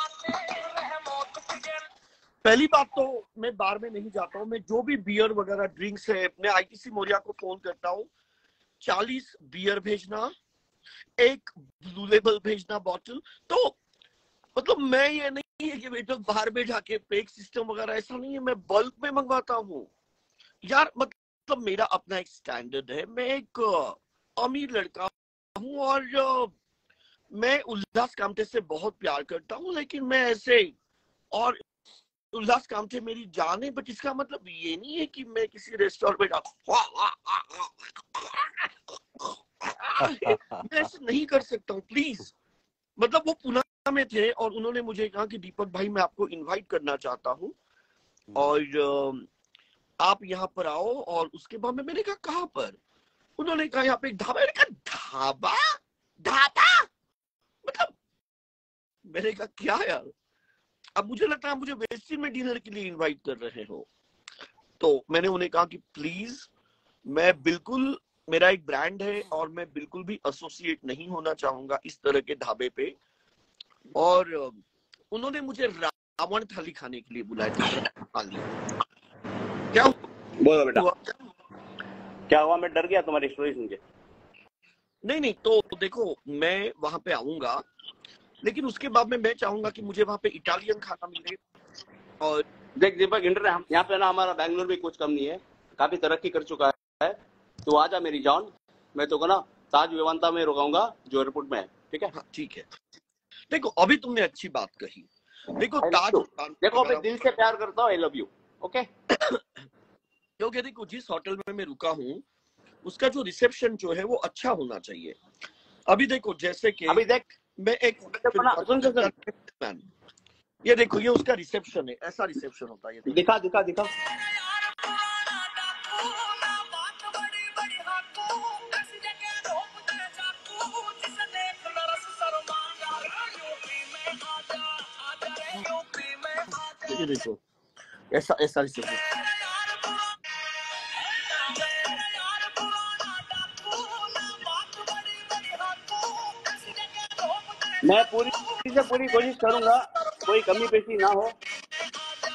पहली बात तो मैं बार में नहीं जाता हूँ। मैं जो भी बियर वगैरह ड्रिंक्स है, मैं आईटीसी मोरिया को फ़ोन करता हूँ। चालीस बियर भेजना, एक ब्लू लेबल भेजना बॉटल तो मतलब मैं ये नहीं है कि बेटा बाहर में जाके पेक सिस्टम वगैरह, ऐसा नहीं है। मैं बल्क में मंगवाता हूँ। यार मतलब मेरा अपना एक स्टैंडर्ड है। मैं एक अमीर लड़का हूँ और मैं उल्लास कामटे से बहुत प्यार करता हूँ, लेकिन मैं ऐसे और उल्लास कामटे मेरी जान है बट इसका मतलब ये नहीं है कि मैं किसी रेस्टोरेंट में मैं ऐसे नहीं कर सकता हूँ प्लीज़ मतलब वो पुणे में थे और उन्होंने मुझे कहा कि दीपक भाई मैं आपको इनवाइट करना चाहता हूँ। और आप यहाँ पर आओ और उसके बाद में मैंने कहा कहाँ पर? उन्होंने कहा यहाँ पे एक ढाबा मैंने कहा ढाबा? ढाबा? मतलब मैंने कहा क्या यार? अब मुझे लगता है मुझे वेस्टिन में डिनर के लिए इनवाइट कर रहे हो। तो मैंने उन्हें कहा कि प्लीज़ मैं बिल्कुल मेरा एक ब्रांड है और मैं बिल्कुल भी एसोसिएट नहीं होना चाहूँगा इस तरह के ढाबे पे। और उन्होंने मुझे रावण थाली खाने के लिए बुलाया था थाली। क्या बोलो बेटा। हुआ क्या? हुआ? मैं डर गया तुम्हारी स्टोरी सुन के। नहीं नहीं तो देखो मैं वहाँ पे आऊँगा लेकिन उसके बाद में मैं चाहूँगा कि मुझे वहाँ पे इटालियन खाना मिले। और देख दीपक इंटर यहाँ पे ना हमारा बैंगलोर में कुछ कम नहीं है। काफ़ी तरक्की कर चुका है। तू आ जा मेरी जान। मैं तो ना ताज विमानता में रुकाऊँगा जो एयरपोर्ट में है ठीक है? हाँ ठीक है। देखो अभी तुमने अच्छी बात कही। देखो ताज देखो मैं दिल से प्यार करता हूँ आई लव यू ओके क्योंकि देखो जिस होटल में मैं रुका हूँ उसका जो रिसेप्शन जो है वो अच्छा होना चाहिए। अभी देखो जैसे कि अभी देख मैं एक सुन सुन सुन। ये देखो ये उसका रिसेप्शन है ऐसा रिसेप्शन होता है ये देखो। दिखा दिखा दिखा। ये देखो ऐसा ऐसा रिसेप्शन मैं पूरी से पूरी कोशिश करूँगा कोई कमी पेशी ना हो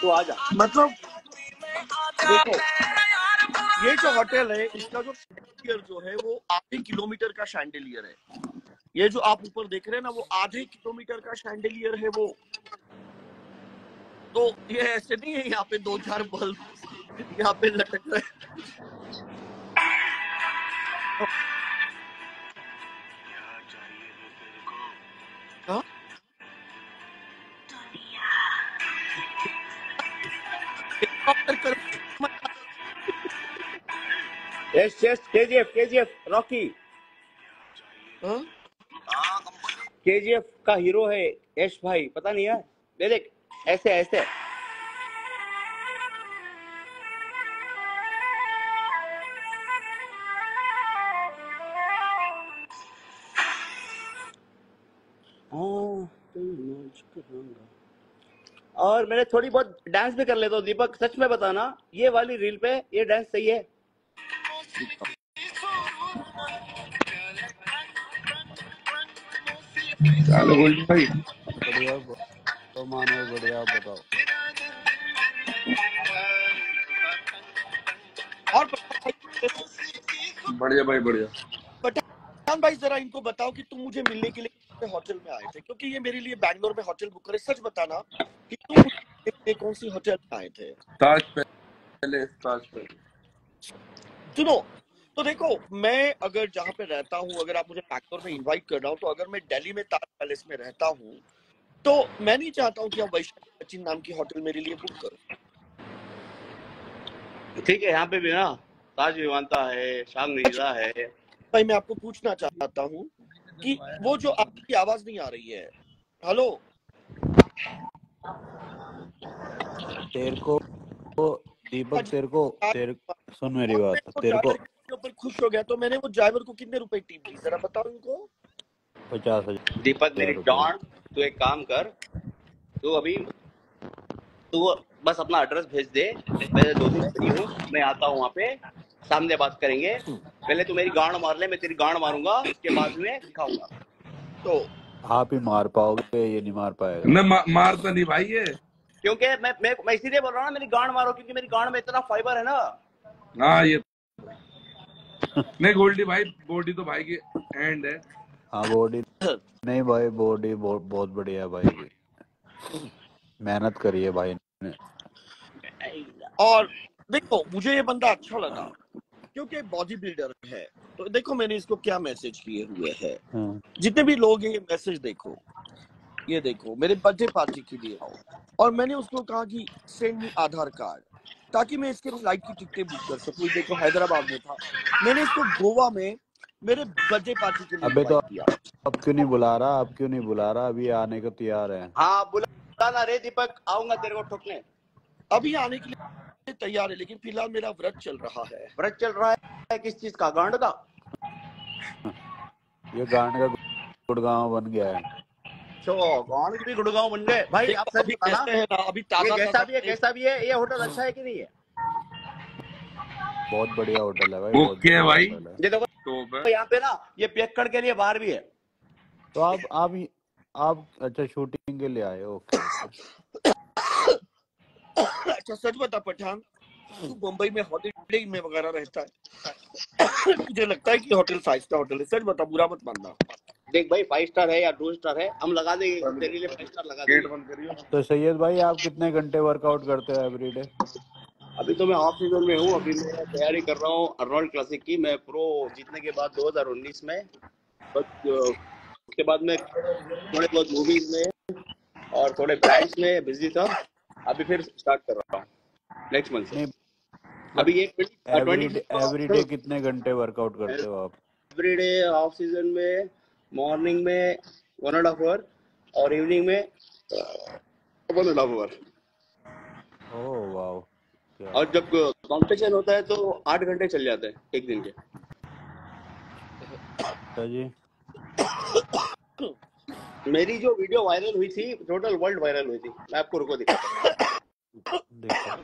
तो आ जा। मतलब देखो ये जो होटल है इसका जो शैंडिलियर जो है वो आधे किलोमीटर का शैंडिलियर है। ये जो आप ऊपर देख रहे हैं ना वो आधे किलोमीटर का शैंडिलियर है वो। तो ये ऐसे नहीं है यहाँ पे दो चार बल्ब यहाँ पे लटक रहे yes yes KGF KGF Rocky हाँ? केजीएफ का हीरो है यश भाई पता नहीं है ले देख ऐसे ऐसे। और मैंने थोड़ी बहुत डांस भी कर लेता हूँ दीपक। सच में बताना ये वाली रील पे ये डांस सही है। बढ़िया तो मानो बढ़िया बताओ। और बढ़िया भाई बढ़िया। पठान भाई जरा इनको बताओ कि तुम मुझे मिलने के लिए होटल में आए थे क्योंकि ये मेरे लिए बैंगलोर में होटल बुक करे। सच बताना कि तुम कौन सी होटल में आए थे? ताज पहले ताज पहले। सुनो तो देखो मैं अगर जहाँ पे रहता हूँ अगर आप मुझे बैंगलोर में इनवाइट कर रहा हूँ तो अगर मैं दिल्ली में ताज पैलेस में रहता हूँ तो मैं नहीं चाहता हूँ कि आप वैशाली सचिन नाम की होटल मेरे लिए बुक करो। ठीक है यहाँ पे भी ना ताज विमानता है शांग नीला है। भाई मैं आपको पूछना चाहता हूँ कि वो जो आपकी आवाज़ नहीं आ रही है हेलो तेरे को दीपक तेरे को तेरे सुन मेरी बात तेरे को ऊपर खुश हो गया तो मैंने वो ड्राइवर को कितने रुपए टिप दी? जरा बताओ इनको। पचास हज़ार। दीपक मेरी डॉन तू एक काम कर तू अभी तू बस अपना एड्रेस भेज दे मैं दो दिन फ्री हूँ मैं आता हूँ वहाँ पे सामने बात करेंगे। पहले तू मेरी गांड मार ले मैं तेरी गांड मारूँगा उसके बाद में दिखाऊँगा। तो आप ही मार पाओगे ये नहीं मार पाएगा। न मा, मारता नहीं भाई ये। क्योंकि मैं मैं मैं इसीलिए बोल रहा हूँ ना मेरी गांड मारो क्योंकि मेरी गांड में इतना फाइबर है ना। हाँ ये नहीं गोल्डी भाई बॉडी तो भाई की एंड है। हाँ बॉडी नहीं भाई बॉडी बहुत बहुत बढ़िया है भाई। की मेहनत करी है भाई ने। और देखो मुझे ये बंदा अच्छा लगा क्योंकि बॉडी बिल्डर है। तो देखो मैंने इसको क्या मैसेज किए हुए है। हाँ, जितने भी लोग हैं ये मैसेज देखो ये देखो मेरे बर्थडे पार्टी के लिए आओ। और मैंने उसको कहा कि सेंड मी आधार कार्ड ताकि मैं इसके फ़्लाइट की टिकटें बुक कर सकूँ। देखो हैदराबाद में था। मैंने इसको गोवा में मेरे बर्थडे पार्टी के लिए अबे तो अब क्यों नहीं बुला रहा? अब क्यों नहीं बुला रहा? अभी आने को तैयार है। हाँ बुला ना रे दीपक। आऊँगा तेरे को ठोकने। अभी आने के लिए तैयार है लेकिन फ़िलहाल मेरा व्रत चल रहा है। व्रत चल रहा है किस चीज़ का? गांड का? ये गांड का गुड़गांव बन गया है। गांड भी गुड़गांव बन गए भाई आप कैसे है ना अभी ताज़ा कैसा भी है कैसा भी है ये होटल अच्छा है कि नहीं है? बहुत बढ़िया होटल है भाई ओके है भाई। ये देखो तो तो यहाँ पे ना ये पियक्कड़ के लिए बाहर भी है। तो आप आप आप अच्छा शूटिंग के लिए आए ओके ओके। अच्छा सच बता पठान तू मुंबई में हॉलिडे में वगैरह रहता है। मुझे लगता है कि होटल फाइव स्टार होटल है। सच बता बुरा मत मानना। देख भाई फाइव स्टार है या टू स्टार है हम लगा देंगे तेरे लिए फाइव स्टार लगा देंगे। तो सैयद भाई आप कितने घंटे वर्कआउट करते हो एवरीडे अभी तो मैं ऑफ़ सीज़न में हूँ अभी मैं तैयारी कर रहा हूँ अर्नोल्ड क्लासिक की। मैं प्रो जीतने के बाद 2019 में बस उसके बाद मैं थोड़े बहुत मूवीज़ में और थोड़े ब्रांड्स में बिज़ी था। अभी फिर स्टार्ट कर रहा हूँ नेक्स्ट मंथ से। अभी ये एवरीडे एवरीडे कितने घंटे वर्कआउट करते हो आप? एवरी डे ऑफ़ सीज़न में मॉर्निंग में वन एंड हाफ़ आवर और इवनिंग में one and half hour oh wow और जब कॉम्पिटिशन होता है तो आठ घंटे चल जाते हैं एक दिन के। अच्छा जी। मेरी जो वीडियो वायरल हुई थी टोटल वर्ल्ड वायरल हुई थी। मैं आपको रुको दिखाता हूँ। देखो।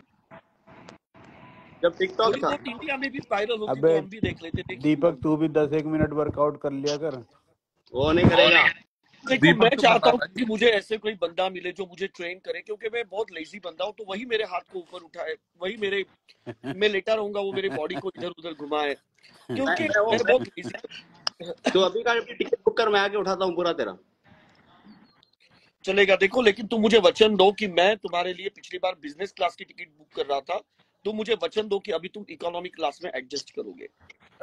जब टिकटॉक था। इंडिया में भी वायरल होती अबे तो हम भी देख लेते थे दीपक तू भी दस एक मिनट वर्कआउट कर लिया कर। वो नहीं करेगा। देखो मैं तो चाहता हूँ कि मुझे ऐसे कोई बंदा मिले जो मुझे ट्रेन करे क्योंकि मैं बहुत लेजी बंदा हूँ तो वही मेरे हाथ को ऊपर उठाए वही मेरे मैं लेटा रहूँगा वो मेरे बॉडी को इधर उधर घुमाए। क्योंकि मैं- बहुत लेजी तो अभी का टिकट बुक कर मैं आके उठाता हूँ पूरा तेरा। चलेगा देखो लेकिन तुम मुझे वचन दो कि मैं तुम्हारे लिए पिछली बार बिज़नेस क्लास की टिकट बुक कर रहा था तुम मुझे वचन दो कि अभी तुम इकोनॉमी क्लास में एडजस्ट करोगे।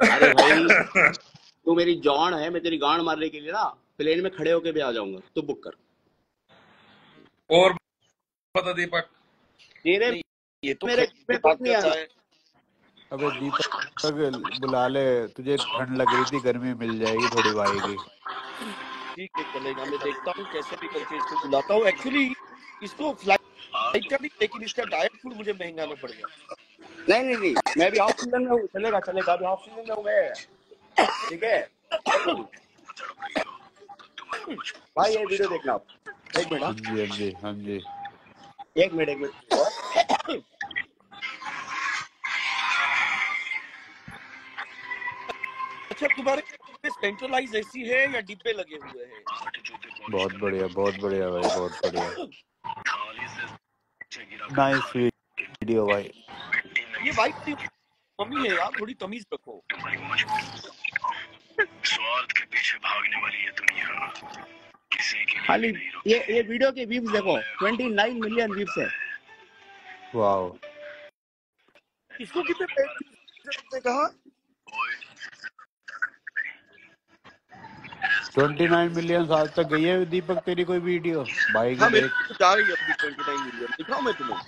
अरे भाई तू मेरी जॉन है मैं तेरी गांड मारने के लिए ना प्लेन में खड़े होके भी आ जाऊँगा तू बुक कर। और बता दीपक। तेरे ये तो मेरे नहीं आना अबे दीपक बुला ले तुझे ठंड लग रही थी गर्मी मिल जाएगी थोड़ी भाई की। ठीक है चलेगा मैं देखता हूँ कैसे भी करके इसको बुलाता हूँ। एक्चुअली इसको फ़्लाइट का नहीं लेकिन इसका डाइट फ़ूड मुझे महँगा में पड़ गया। नहीं नहीं नहीं मैं भी ऑफ़ सीज़न में हूँ चलेगा चलेगा अभी ऑफ़ सीज़न में हूँ मैं। ठीक है? भाई ये वीडियो देखना आप। एक मिनट हाँ। हाँ। जी हाँ जी हाँ जी। एक मिनट एक मिनट अच्छा तुम्हारे सेंट्रलाइज एसी है या डिब्बे लगे हुए हैं? बहुत बढ़िया बहुत बढ़िया भाई बहुत बढ़िया। नाइस वीडियो भाई। ये भाई मम्मी है यार थोड़ी तमीज रखो। स्वार्थ के पीछे भागने वाली ये दुनिया किसी के खाली ये ये वीडियो के व्यूज़ देखो 29 मिलियन व्यूज़ है। वाओ इसको कितने तुमने कहा। ट्वेंटी नाइन मिलियन आज तक गई है दीपक तेरी कोई वीडियो भाई हाँ की देख। जा रही है अभी ट्वेंटी नाइन मिलियन दिखाऊँ मैं तुम्हें।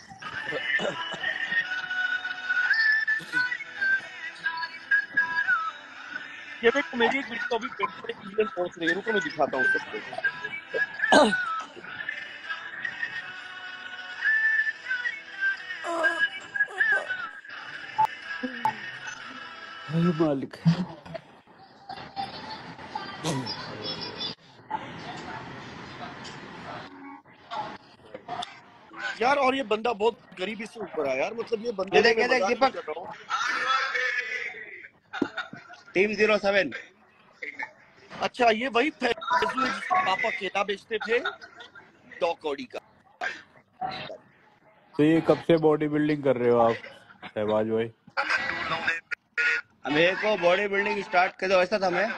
ये देखो मेरी एक वीडियो अभी पहुँच रही है रुको मैं दिखाता हूँ सबको मालिक। यार और ये बंदा बहुत गरीबी से ऊपर है यार मतलब ये बंदा देख देख दीपक। Team zero seven. अच्छा ये वही फैजू पापा केला बेचते थे ऑडी का। तो ये कब से बॉडी बिल्डिंग कर रहे हो आप शहबाज भाई? मेरे को बॉडी बिल्डिंग स्टार्ट कर दो ऐसा था मैं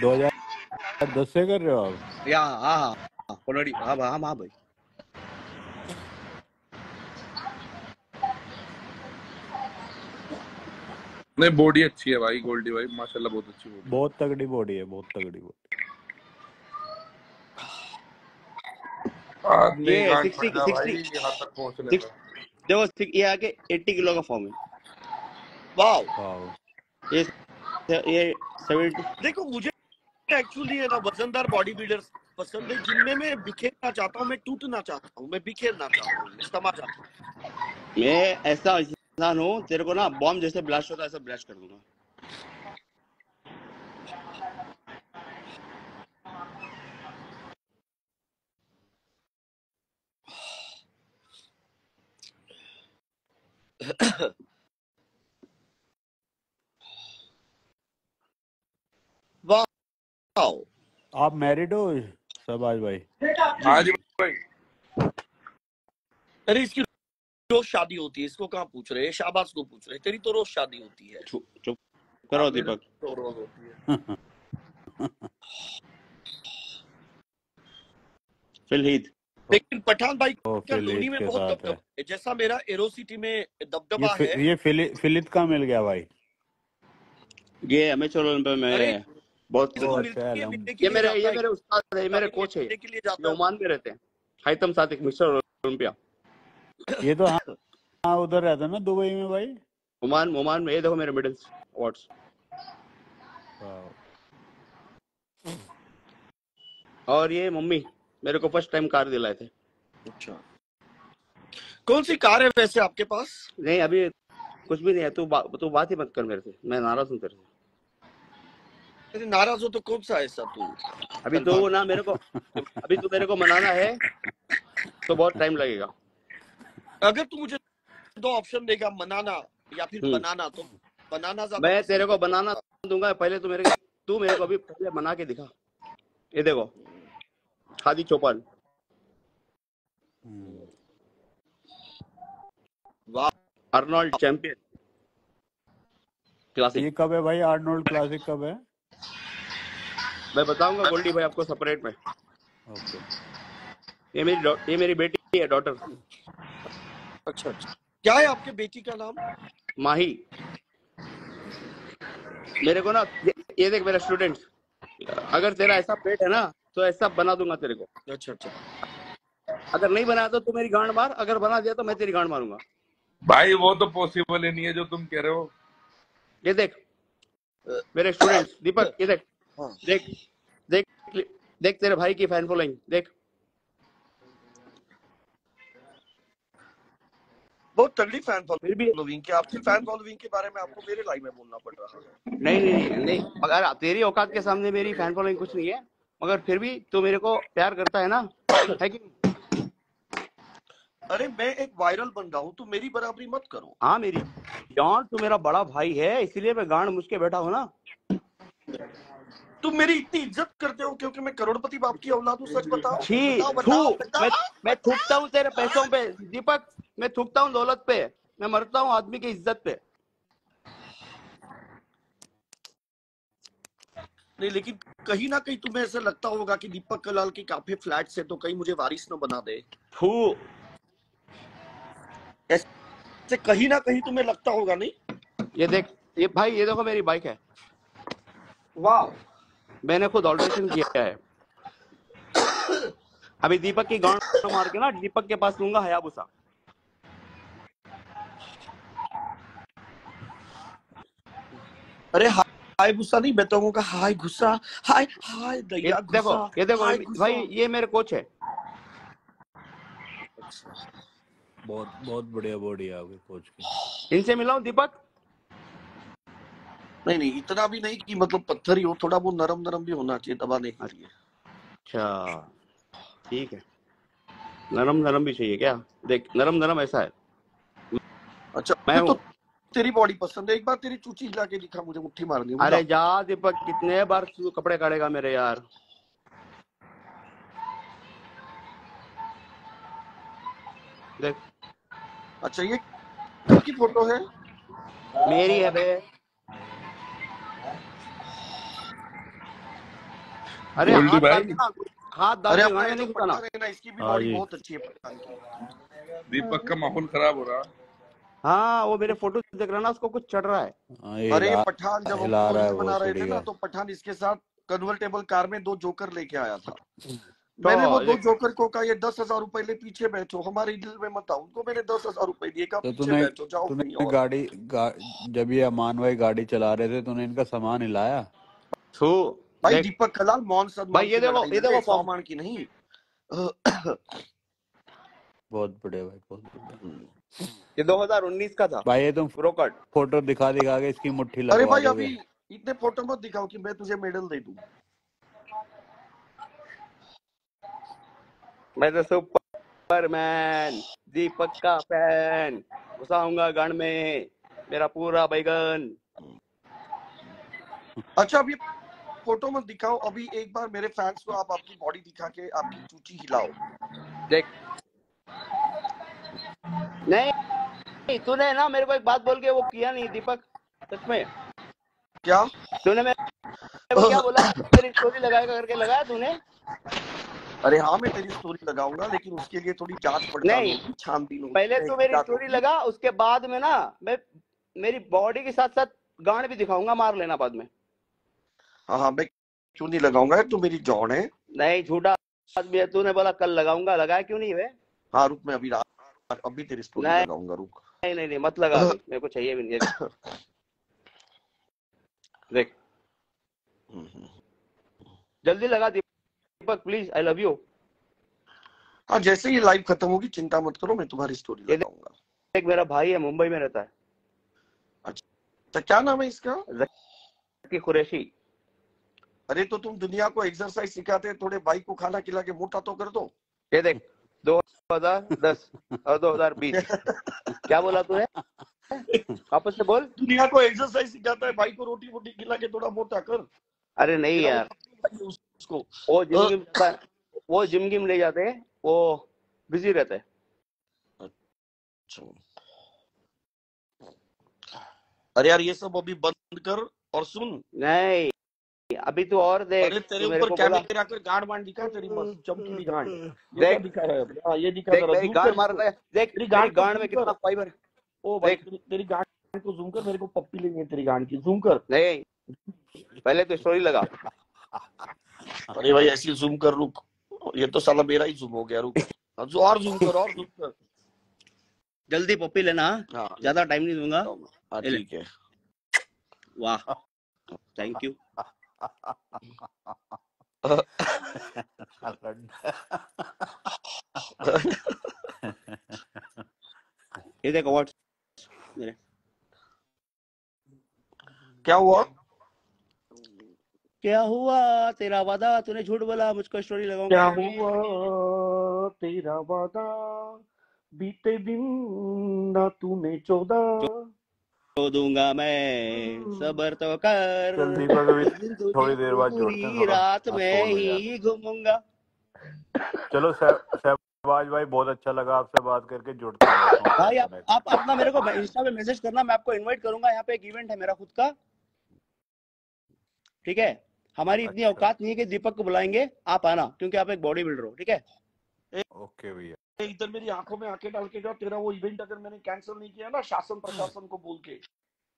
दो हज़ार दस से कर रहे हो आप? या हाँ हाँ हाँ हाँ हाँ हाँ भाई। नहीं बॉडी अच्छी है भाई गोल्डी भाई माशाल्लाह बहुत अच्छी बॉडी बहुत तगड़ी बॉडी है बहुत तगड़ी बॉडी ये गांड सिक्सटी फटा भाई सिक्सटी यहाँ तक पहुँचने देखो ये आके एट्टी किलो का फॉर्म है। वाह वाह ये ये सेवेंटी देखो मुझे एक्चुअली है ना वजनदार बॉडी बिल्डर पसंद है जिनमें मैं बिखेरना चाहता हूँ मैं टूटना चाहता हूँ मैं बिखेरना चाहता हूँ इस्तेमाल चाहता हूँ। मैं ऐसा इंसान हूँ तेरे को ना बॉम्ब जैसे ब्लास्ट होता है ऐसा ब्लास्ट कर दूँगा। वाह आप मैरिड हो शहबाज भाई? हाँ जी भाई। अरे इसकी रोज शादी होती है इसको कहाँ पूछ रहे हैं? शाबाश को पूछ रहे तेरी तो रोज शादी होती है। चुप चुप करो दीपक। तो रोज होती है। फिलहीद। लेकिन पठान भाई धोनी में बहुत दबदबा है? जैसा मेरा एरोसिटी में दबदबा है। ये फिलि, फिलित का मिल गया भाई? ये अमेचर ओलंपिक में बहुत अच्छा ये मेरे ये मेरे उस्ताद है ये मेरे कोच है। मिलने के लिए ये जाता है। ओमान में रहते हैं। हाइतम सादिक मिस्टर ओलंपिया। ये तो हाँ, हाँ उधर रहता है ना दुबई में भाई? ओमान ओमान में ये देखो मेरे मेडल्स अवार्ड्स और ये मम्मी मेरे को फ़र्स्ट टाइम कार दिलाए थे। अच्छा। कौन सी कार है वैसे आपके पास? नहीं अभी कुछ भी नहीं है तू बा, तू बात ही मत कर मेरे से मैं नाराज़ हूँ तेरे से। अरे नाराज़ हो तो कौन सा ऐसा तू? अभी तो ना मेरे को अभी तो मेरे को मनाना है तो बहुत टाइम लगेगा। अगर तू मुझे दो ऑप्शन देगा मनाना या फिर हम्म। बनाना तो बनाना ज़्यादा मैं तेरे को बनाना दूँगा पहले तू मेरे तू मेरे को अभी पहले बना के दिखा। ये देखो Khadi Chaupal. Arnold champion classic ये कब है भाई? आर्नोल्ड क्लासिक कब है? मैं बताऊँगा गोल्डी भाई आपको सेपरेट में। ओके ये मेरी ये मेरी बेटी है डॉटर अच्छा अच्छा। क्या है आपके बेटी का नाम? माही। मेरे को ना ये, ये देख मेरा स्टूडेंट अगर तेरा ऐसा पेट है ना तो ऐसा बना दूँगा तेरे को। अच्छा अच्छा। अगर नहीं बनाया तो तू मेरी गांड मार अगर बना दिया तो मैं तेरी गांड मारूँगा। भाई वो तो पॉसिबल ही नहीं है जो तुम कह रहे हो। ये देख मेरे स्टूडेंट दीपक ये देख हाँ। देख देख देख तेरे भाई की फ़ैन फॉलोइंग देख। बहुत तगड़ी फ़ैन फॉलोइंग के। आपकी फ़ैन फॉलोइंग के बारे में आपको मेरे लाइव में बोलना पड़ रहा है। नहीं नहीं नहीं नहीं मगर तेरी औकात के सामने मेरी फ़ैन फॉलोइंग कुछ नहीं है मगर फिर भी तू मेरे को प्यार करता है ना है कि अरे मैं एक वायरल बन रहा हूँ तू मेरी बराबरी मत करो। हाँ मेरी। जॉन तू मेरा बड़ा भाई है इसीलिए मैं गांड मुझके बैठा हूँ ना। तुम मेरी इतनी इज़्ज़त करते हो क्योंकि मैं करोड़पति बाप की औलाद हूँ सच बताओ। छी बताओ थू मैं मैं थूकता हूँ तेरे पैसों पे दीपक मैं थूकता हूँ दौलत पे मैं मरता हूँ आदमी की इज़्ज़त पे। नहीं लेकिन कहीं ना कहीं तुम्हें ऐसा लगता होगा कि दीपक कलाल की काफ़ी फ्लैट से तो कहीं मुझे वारिस न बना दे। ऐसे कहीं ना कहीं तुम्हें लगता होगा नहीं? ये देख ये भाई ये देखो मेरी बाइक है। वाह। मैंने खुद ऑल्ट्रेशन किया है। अभी दीपक की गांड मार के ना दीपक के पास लूँगा हयाबुसा। अरे हाय गुस्सा नहीं मैं तो कहूँगा हाय गुस्सा हाय हाय ये दैया देखो ये देखो भाई ये मेरे कोच है। बहुत बहुत बढ़िया बॉडी है आपके कोच की। इनसे मिला हूँ दीपक? नहीं नहीं इतना भी नहीं कि मतलब पत्थर ही हो थोड़ा वो नरम नरम भी होना चाहिए दबाने के लिए। अच्छा ठीक है। नरम नरम भी चाहिए क्या? देख नरम नरम ऐसा है। अच्छा मैं तो तेरी बॉडी पसंद है। एक बार तेरी चूची हिला के दिखा मुझे मुट्ठी मारनी अरे जा दीपक कितने बार तू कपड़े काटेगा मेरे यार। देख। अच्छा ये किसकी फ़ोटो है? मेरी है बे। अरे हाथ भाई। हाथ अरे है इसकी भी हाँ बॉडी बहुत अच्छी है पठान की दीपक का माहौल खराब हो रहा। हाँ वो मेरे फ़ोटो देख रहा ना उसको कुछ चढ़ रहा है। हाँ ये अरे पठान जब है बना रहे थे ना तो पठान इसके साथ कन्वर्टेबल कार में दो जोकर लेके आया था। तो मैंने वो दो जोकर को कहा ये दस हज़ार रुपए ले पीछे बैठो हमारे दिल में मत आओ। उनको मैंने दस हज़ार रूपए दिए कहा तो पीछे बैठो जाओ तूने गाड़ी गा, जब ये अमान भाई गाड़ी चला रहे थे तूने इनका सामान हिलाया? छू भाई दीपक कलाल मान भाई ये देखो ये देखो एक सौ फॉर्म मान की नहीं। बहुत बढ़िया भाई बहुत बढ़िया। ये 2019 का था। भाई ये तुम प्रो कट। फ़ोटो दिखा दिखा के इसकी मुट्ठी लगा अरे भाई अभी इतने फ़ोटो मत दिखाओ कि मैं तुझे मेडल दे दूँ। मैं तो सुपरमैन दीपक का फ़ैन घुसाऊँगा गण में मेरा पूरा बैगन। अच्छा अभी फ़ोटो मत दिखाओ। अभी एक बार मेरे फैंस को आप आपकी बॉडी दिखा के आपकी चूची हिलाओ। देख। नहीं तूने ना मेरे को एक बात बोल के वो किया नहीं दीपक सच में। क्या? तूने को क्या बोला? मेरी स्टोरी लगाएगा करके लगाया तूने? अरे हाँ मैं तेरी स्टोरी लगाऊँगा लेकिन उसके लिए थोड़ी जाँच पड़ताल नहीं होगी छानबीन पहले तो मेरी स्टोरी लगा उसके बाद में ना मैं मेरी बॉडी के साथ साथ गांड भी दिखाऊँगा मार लेना बाद में। हाँ हाँ मैं क्यों नहीं लगाऊँगा तू मेरी जॉन है। नहीं झूठा आदमी है तूने बोला कल लगाऊँगा लगाया क्यों नहीं वे? हाँ रुक मैं अभी अभी तेरी स्टोरी लगाऊँगा रुक। नहीं नहीं नहीं मत लगा मेरे को चाहिए भी नहीं देख। देख। हम्म, हम्म। जल्दी लगा Deepak please I love you हाँ जैसे ही लाइव खत्म होगी चिंता मत करो मैं तुम्हारी स्टोरी लगाऊँगा। एक मेरा भाई है मुंबई में रहता है। अच्छा क्या नाम है इसका? जकी कुरैशी। अरे तो तुम दुनिया को एक्सरसाइज सिखाते थोड़े भाई को खाना खिला के मोटा तो कर दो। ये देख 2010 और 2020 क्या बोला तूने? वापस से बोल। दुनिया को एक्सरसाइज सिखाता है भाई को रोटी वोटी खिला के थोड़ा मोटा कर। अरे नहीं यार। वो उसको। वो जिम गिम वो जिम गिम ले जाते हैं वो बिज़ी रहते हैं। अच्छा। अरे यार ये सब अभी बंद कर और सुन। नहीं। अभी तू और देख तेरे ऊपर कैमरे रखकर गांड दिखा तेरी मस्त चमकीली गांड। देख दिखा है? हाँ ये दिखा देख जरा मेरी गांड मार रहा है। देख तेरी गांड गांड में कितना फाइबर ओ भाई तेरी, गांड को जूम कर मेरे को पप्पी लेनी है तेरी गांड की। जूम कर। नहीं पहले तो स्टोरी लगा। अरे भाई ऐसी जूम कर रुक। ये तो साला मेरा ही जूम हो गया रुक। जो और जूम कर और जूम कर। जल्दी पप्पी लेना हाँ? हाँ। ज़्यादा टाइम नहीं दूँगा। हाँ ठीक है। वाह। थैंक यू ये देख मेरे क्या हुआ? क्या हुआ? तेरा वादा तूने झूठ बोला मुझको स्टोरी क्या हुआ? तेरा वादा बीते दिन ना तूने चौदह तो दूँगा मैं। सबर तो कर। थोड़ी देर बाद पूरी रात में हो घूमूँगा। चलो सहबाज भाई बहुत अच्छा लगा आपसे बात करके जुड़ते हैं भाई आप आप अपना मेरे को इंस्टा पे मैसेज करना मैं आपको इनवाइट करूँगा। यहाँ पे एक इवेंट है मेरा खुद का। ठीक है? हमारी इतनी अच्छा। औकात नहीं है कि दीपक को बुलाएँगे। आप आना क्योंकि आप एक बॉडी बिल्डर हो ठीक है? ओके भैया। इधर मेरी आँखों में आँखें डाल के जाओ तेरा वो इवेंट अगर मैंने कैंसिल नहीं किया ना शासन प्रशासन को बोल के।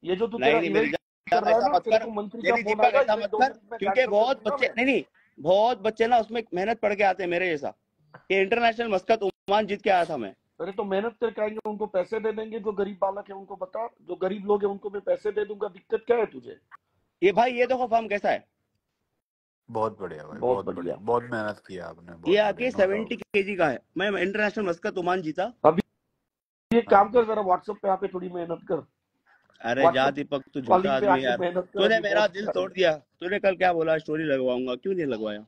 ये जो तू तेरा इवेंट कर रहा है ना तेरे को मंत्री का फ़ोन आएगा ऐसा इसे मत दो कर मिनट में क्योंकि बहुत बच्चे नहीं नहीं बहुत बच्चे ना उसमें मेहनत पड़ के आते हैं मेरे जैसा। ये इंटरनेशनल मस्कत उमान जीत के आया था मैं। अरे तो मेहनत करके आएँगे उनको पैसे दे देंगे जो गरीब बालक है उनको बता जो गरीब लोग है उनको मैं पैसे दे दूँगा दिक्कत क्या है तुझे? ये भाई ये देखो फॉर्म कैसा है। बहुत बढ़िया भाई बहुत बहुत बढ़िया। बहुत मेहनत की आपने ये आके सेवेंटी डाउट केजी का है। मैं इंटरनेशनल मस्कत ओमान जीता। अभी एक काम कर जरा व्हाट्सएप पे आके थोड़ी मेहनत कर। अरे जा दीपक तू झूठा आदमी यार। तूने मेरा दिल अच्छा तोड़ दिया। तूने कल क्या बोला? स्टोरी लगवाऊँगा। क्यों नहीं लगवाया?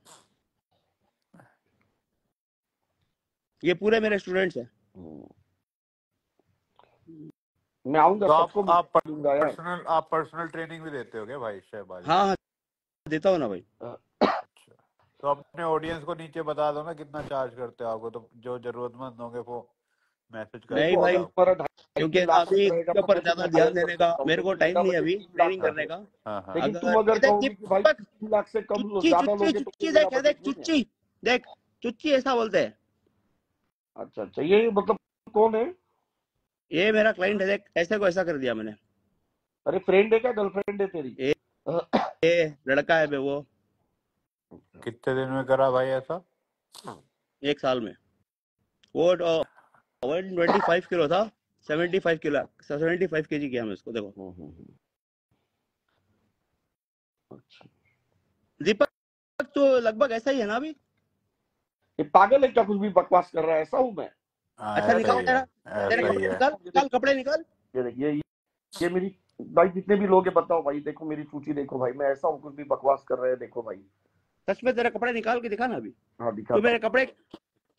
ये पूरे मेरे स्टूडेंट्स हैं। हम्म। मैं आऊँगा तो आप सबको आप पर्सनल आप पर्सनल ट्रेनिंग भी देते हो क्या भाई शहबाज? हाँ हाँ देता हूँ ना भाई। तो अपने ऑडियंस को नीचे बता दो ना कितना चार्ज करते हो आपको तो जो जरूरतमंद होंगे वो मैसेज कर नहीं भाई ढाई क्योंकि अभी इसके ऊपर ज़्यादा ध्यान देने का मेरे को टाइम नहीं अभी ट्रेनिंग करने का। हाँ हाँ। लेकिन तुम अगर देख भाई लाख से कम लो ज़्यादा लोगे तो चुच्ची देख ये देख है चुच्ची देख चुच्ची ऐसा बोलते हैं। अच्छा अच्छा ये मतलब कौन है? ये मेरा क्लाइंट है देख ऐसे को ऐसा कर दिया मैंने। अरे फ्रेंड है क्या? गर्लफ्रेंड है तेरी? ये लड़का है बे वो। कितने दिन में करा भाई ऐसा? एक साल में। वो वन ट्वेंटी फाइव किलो था seventy five kilo seventy five K G किया मैं उसको देखो। हम्म, हम्म, हम्म। अच्छा। दीपक तो लगभग ऐसा ही है ना अभी? ये पागल है क्या कुछ भी बकवास कर रहा है? ऐसा हूँ मैं। हाँ अच्छा निकाल तेरा। है ही है। निकाल निकाल कपड़े निकाल। ये देखिए ये ये मेरी भाई जितने भी लोग हैं बताओ भाई देखो मेरी सूची देखो भाई मैं ऐसा हूँ कुछ भी बकवास कर रहे हैं देखो भाई। सच में तेरे कपड़े निकाल के दिखा ना अभी। हाँ तू मेरे कपड़े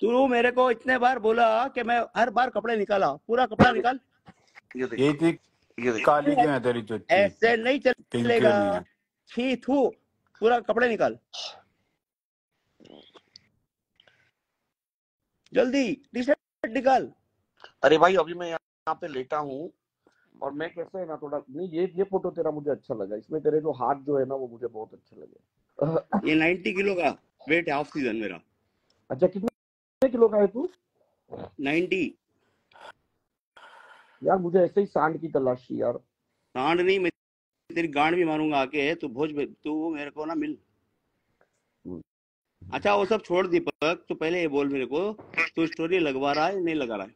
तू मेरे को इतने बार बोला कि मैं हर बार कपड़े निकाला पूरा कपड़ा निकाल। ये थी काली क्यों है तेरी ऐसे नहीं चलेगा। छी थू पूरा कपड़े निकाल। जल्दी टी शर्ट निकाल। अरे भाई अभी मैं यहाँ पे लेटा हूँ। और मैं कैसे है ना थोड़ा नहीं ये ये फ़ोटो तेरा मुझे अच्छा लगा। इसमें तेरे जो हाथ जो है ना वो मुझे बहुत अच्छे लगे। ये 90 किलो का वेट है ऑफ़ सीज़न मेरा। अच्छा कितने किलो का है तू? 90 यार मुझे ऐसे ही सांड की तलाशी यार। सांड नहीं मैं तेरी गांड भी मारूँगा आके तू भोज तू मेरे को ना मिल। अच्छा वो सब छोड़ दीपक तू पहले ये बोल मेरे को तू स्टोरी लगवा रहा है नहीं लगा रहा है?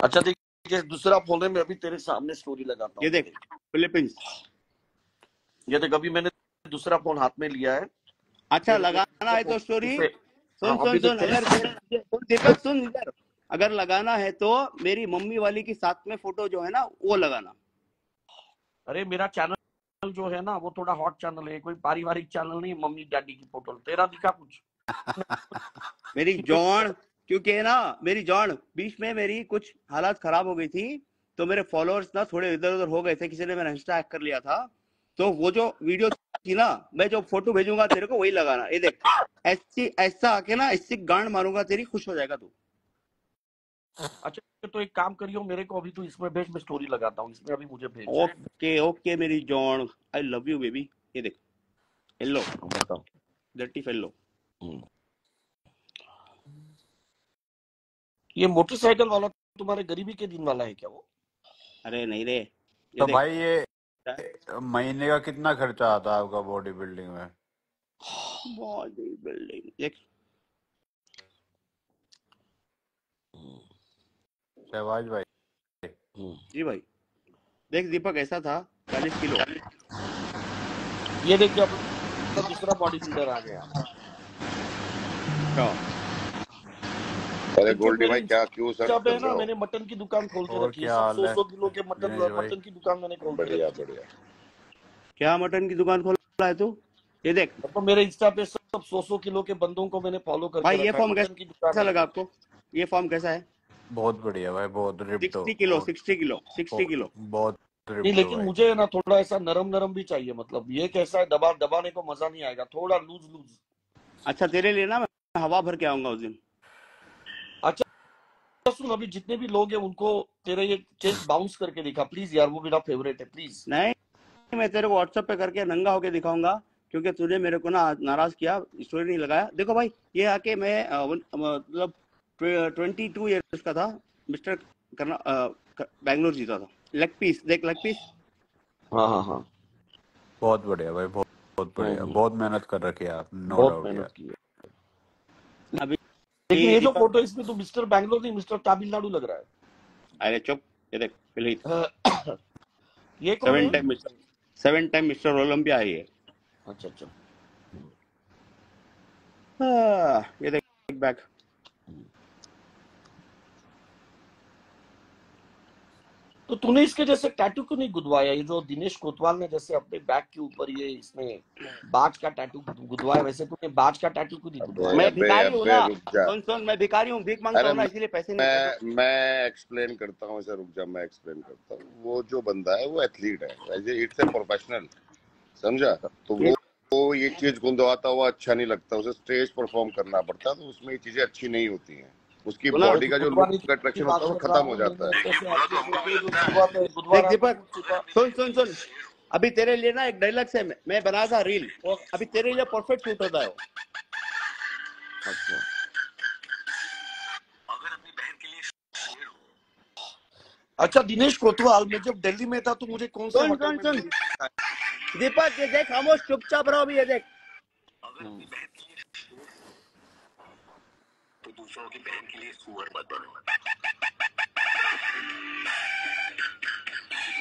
अच्छा देखिए दूसरा फ़ोन है मैं अभी तेरे सामने स्टोरी लगाता ये देख फिलीपींस ये देख अभी मैंने दूसरा फ़ोन हाथ में लिया है। अच्छा लगाना है तो स्टोरी सुन हाँ, सुन सुन अगर सुन दीपक सुन इधर अगर लगाना है तो मेरी मम्मी वाली की साथ में फ़ोटो जो है ना वो लगाना। अरे मेरा चैनल जो है ना वो थोड़ा हॉट चैनल है कोई पारिवारिक चैनल नहीं मम्मी डैडी की फ़ोटो तेरा दिखा कुछ। मेरी जॉन क्योंकि ना मेरी जॉन बीच में मेरी कुछ हालात खराब हो गई थी तो मेरे फॉलोअर्स ना थोड़े इधर उधर हो गए थे किसी ने मेरा इंस्टा हैक कर लिया था। तो वो जो वीडियो थी ना मैं जो फ़ोटो भेजूँगा तेरे को वही लगाना। ये देख ऐसी ऐसा आके ना इससे गांड मारूँगा तेरी खुश हो जाएगा तू। अच्छा तो एक काम करियो मेरे को अभी तू इसमें भेज मैं स्टोरी लगाता हूँ इसमें अभी मुझे भेज। ओके ओके मेरी जॉन। आई लव यू बेबी ये देख येलो बताओ। डर्टी फेलो ये मोटरसाइकिल वाला तुम्हारे गरीबी के दिन वाला है क्या वो? अरे नहीं रे तो भाई ये महीने का कितना खर्चा आता है आपका बॉडी बिल्डिंग में? बॉडी बिल्डिंग देख। शहबाज भाई। जी भाई देख दीपक ऐसा था चालीस किलो। ये देखिए अब तो दूसरा बॉडी बिल्डर आ गया। अच्छा अरे गोल्डी भाई क्या क्यों सर्च जब है ना मैंने मटन की दुकान खोल के रखी है? सौ सौ किलो के मटन मटन की दुकान मैंने खोल बढ़िया रखी। है बढ़िया। क्या मटन की दुकान खोला है तू? ये देख। तो मेरे इंस्टा पे सब सौ सौ किलो के बंदों को मैंने फॉलो कर भाई ये फॉर्म मटन की दुकान कैसा है लगा आपको? ये फॉर्म कैसा है? बहुत बढ़िया भाई बहुत sixty kilo sixty kilo sixty kilo. बहुत नहीं लेकिन मुझे ना थोड़ा ऐसा नरम नरम भी चाहिए मतलब ये कैसा है दबा दबाने को मज़ा नहीं आएगा थोड़ा लूज लूज अच्छा तेरे लिए ना मैं हवा भर के आऊँगा उस दिन। अच्छा सुन अभी जितने भी लोग हैं उनको तेरा ये चेस्ट बाउंस करके दिखा। प्लीज़ यार वो मेरा फेवरेट है प्लीज़ नहीं मैं तेरे को व्हाट्सएप पे करके नंगा होके दिखाऊँगा क्योंकि तूने मेरे को ना नाराज़ किया स्टोरी नहीं लगाया। देखो भाई ये आके मैं मतलब ट्वेंटी टू ईयर्स का था मिस्टर करना बैंगलोर जीता था। लेग पीस देख लेग पीस हाँ हाँ हाँ। बहुत बढ़िया भाई बहुत बहुत बढ़िया। हम्म। बहुत मेहनत कर रखी है आप नो डाउट मेहनत यार की है अभी लेकिन ये जो फ़ोटो इसमें तो मिस्टर बैंगलोर नहीं मिस्टर तमिलनाडु लग रहा है। अरे चुप ये देख पहले है ये कौन seven time mister seven time mister Olympia है ये। अच्छा अच्छा। हाँ, ये देख बैग तो तूने इसके जैसे टैटू क्यों नहीं गुदवाया? ये जो दिनेश कोतवाल ने जैसे अपने बैक के ऊपर ये इसमें बाज का टैटू गुदवाया वैसे तूने बाज का टैटू क्यों नहीं गुदवाया? मैं भिखारी हूँ ना। सुन सुन मैं भिखारी हूँ भीख माँगता अरे हूँ इसीलिए पैसे नहीं मैं मैं एक्सप्लेन करता हूँ इसे रुक जा मैं एक्सप्लेन करता हूँ। वो जो बंदा है वो एथलीट है इट्स ए प्रोफेशनल समझा? तो वो वो ये चीज़ गुंदवाता हुआ अच्छा नहीं लगता उसे स्टेज परफॉर्म करना पड़ता है तो उसमें ये चीज़ें अच्छी नहीं होती हैं। उसकी बॉडी का जो अट्रैक्शन होता है वो खत्म हो जाता है देख दीपक सुन सुन सुन। अभी तेरे लिए ना एक डायलॉग है मैं बनाया था रील अभी तेरे लिए परफेक्ट शूट होता है अच्छा। अच्छा दिनेश कोतवाल मैं जब दिल्ली में था तो मुझे कौन सा सुन सुन दीपक ये देख खामोश चुपचाप रहो अभी ये देख। हम्म।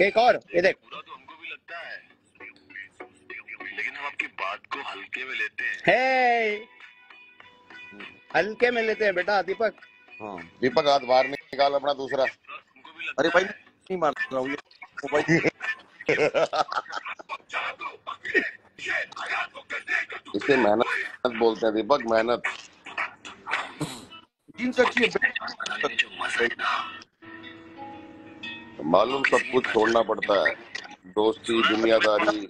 एक और ये देख। बुरा तो हमको भी लगता है। लेकिन हम आपकी बात को हल्के में लेते हैं। हल्के में लेते हैं बेटा दीपक। हाँ दीपक हाथ बाहर निकाल अपना दूसरा। अरे भाई नहीं मार रहा हूँ इसे मेहनत बोलते हैं दीपक मेहनत। अच्छी है मालूम सब कुछ छोड़ना पड़ता है। दोस्ती दुनियादारी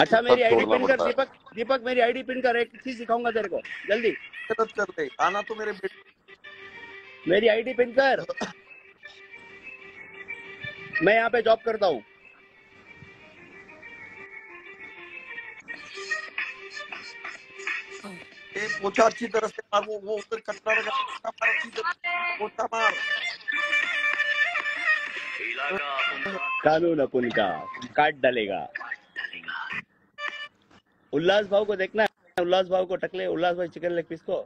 अच्छा मेरी आईडी पिन कर दीपक दीपक मेरी आईडी पिन कर एक चीज़ सिखाऊँगा तेरे को जल्दी। कर ले आना तो मेरे बेटे मेरी आईडी पिन कर। मैं यहाँ पे जॉब करता हूँ। ए, पोछा अच्छी तरह से मार वो वो उधर कचरा लगा मार अच्छी तरह पोछा मार। कानून अपन का काट डालेगा। उल्लास भाव को देखना उल्लास भाव को टकले उल्लास भाई चिकन लेग पीस को।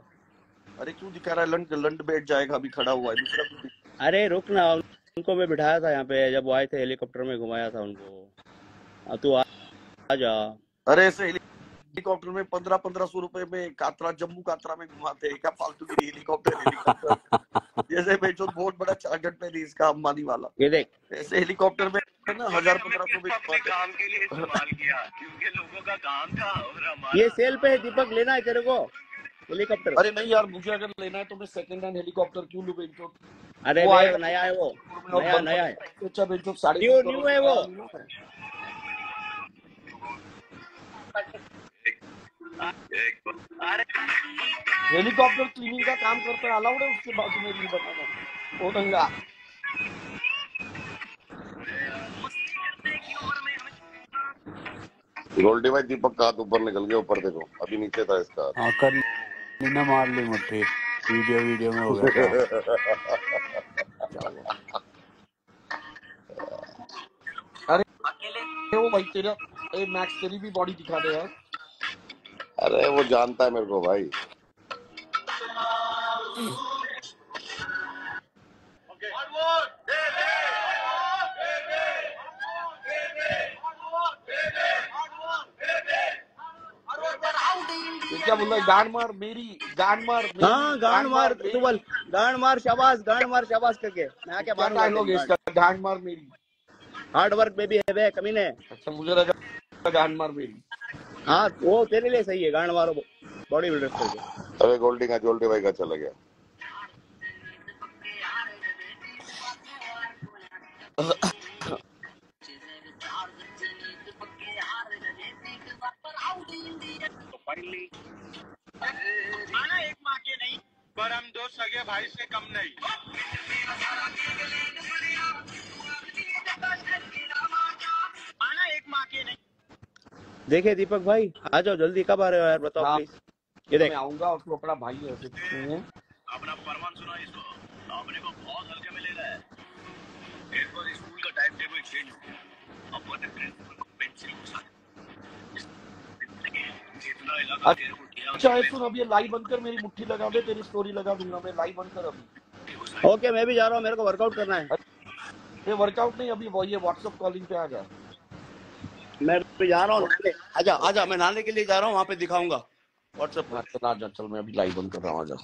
अरे क्यों दिखा रहा है लंड लंड बैठ जाएगा अभी खड़ा हुआ है दूसरा अरे रुक ना उनको मैं बिठाया था यहाँ पे जब वो आए थे हेलीकॉप्टर में घुमाया था उनको। तू आ, आ जा। अरे ऐसे हेलीकॉप्टर में पंद्रह पंद्रह सौ रुपए में कातरा जम्मू कातरा में घुमाते हैं क्या फालतू की हेलीकॉप्टर हेलीकॉप्टर? जैसे मैं जो बहुत बड़ा चार्जर में इसका अंबानी वाला। ये देख। ऐसे हेलीकॉप्टर में ना हज़ार पंद्रह सौ में घुमाते हैं। ये सेल पे है दीपक लेना है तेरे को। हेलीकॉप्टर। अरे नहीं यार मुझे अगर लेना है तो मैं सेकंड हैंड हेलीकॉप्टर क्यों लूँ बेंचो अरे वो नया है वो। नया नया है। अच्छा बेंचो साढ़े न्यू न्यू है वो। का है। हेलीकॉप्टर क्लीनिंग का काम करता है अलाउड है उसके बाजू में रील बनाना वो दंगा गोल्डी भाई दीपक का हाथ ऊपर निकल गया ऊपर देखो। अभी नीचे था इसका हाँ कर ने मार ली मुट्ठी। वीडियो वीडियो में हो गया अरे वो भाई तेरा ए मैक्स तेरी भी बॉडी दिखा दे यार। अरे वो जानता है मेरे को भाई। क्या बोल रहा है? गांड मार मेरी गांड मार मेरी हाँ गांड मार तू मेरी। बोल गांड मार शाबाश गांड मार शाबाश करके। मैं क्या मारूँगा डायलॉग है इसका? गांड मार मेरी। हार्ड वर्क बेबी है बे कमीने। अच्छा मुझे लगा गांड मार मेरी। हाँ वो तेरे लिए सही है गांड मारो बॉडी बिल्डर करके अरे गोल्डी का गोल्डी भाई का चला गया। देखिए दीपक भाई आ जाओ जल्दी कब आ रहे हो यार? बताओ हाँ। प्लीज़ ये देख। आऊँगा और अपना भाई है। ऐसे कुछ नहीं है अच्छा है सुन अब ये लाइव बंद कर मेरी मुट्ठी लगा दे तेरी स्टोरी लगा दूँगा मैं लाइव बंद कर अभी। ओके मैं भी जा रहा हूँ मेरे को वर्कआउट करना है। ये वर्कआउट नहीं अभी वो ये व्हाट्सएप कॉलिंग पे आ जा मैं तो जा रहा हूँ। आजा आजा, मैं नहाने के लिए जा रहा हूँ, वहाँ पे दिखाऊँगा व्हाट्सएप चल मैं अभी लाइव बंद कर रहा हूँ आ जा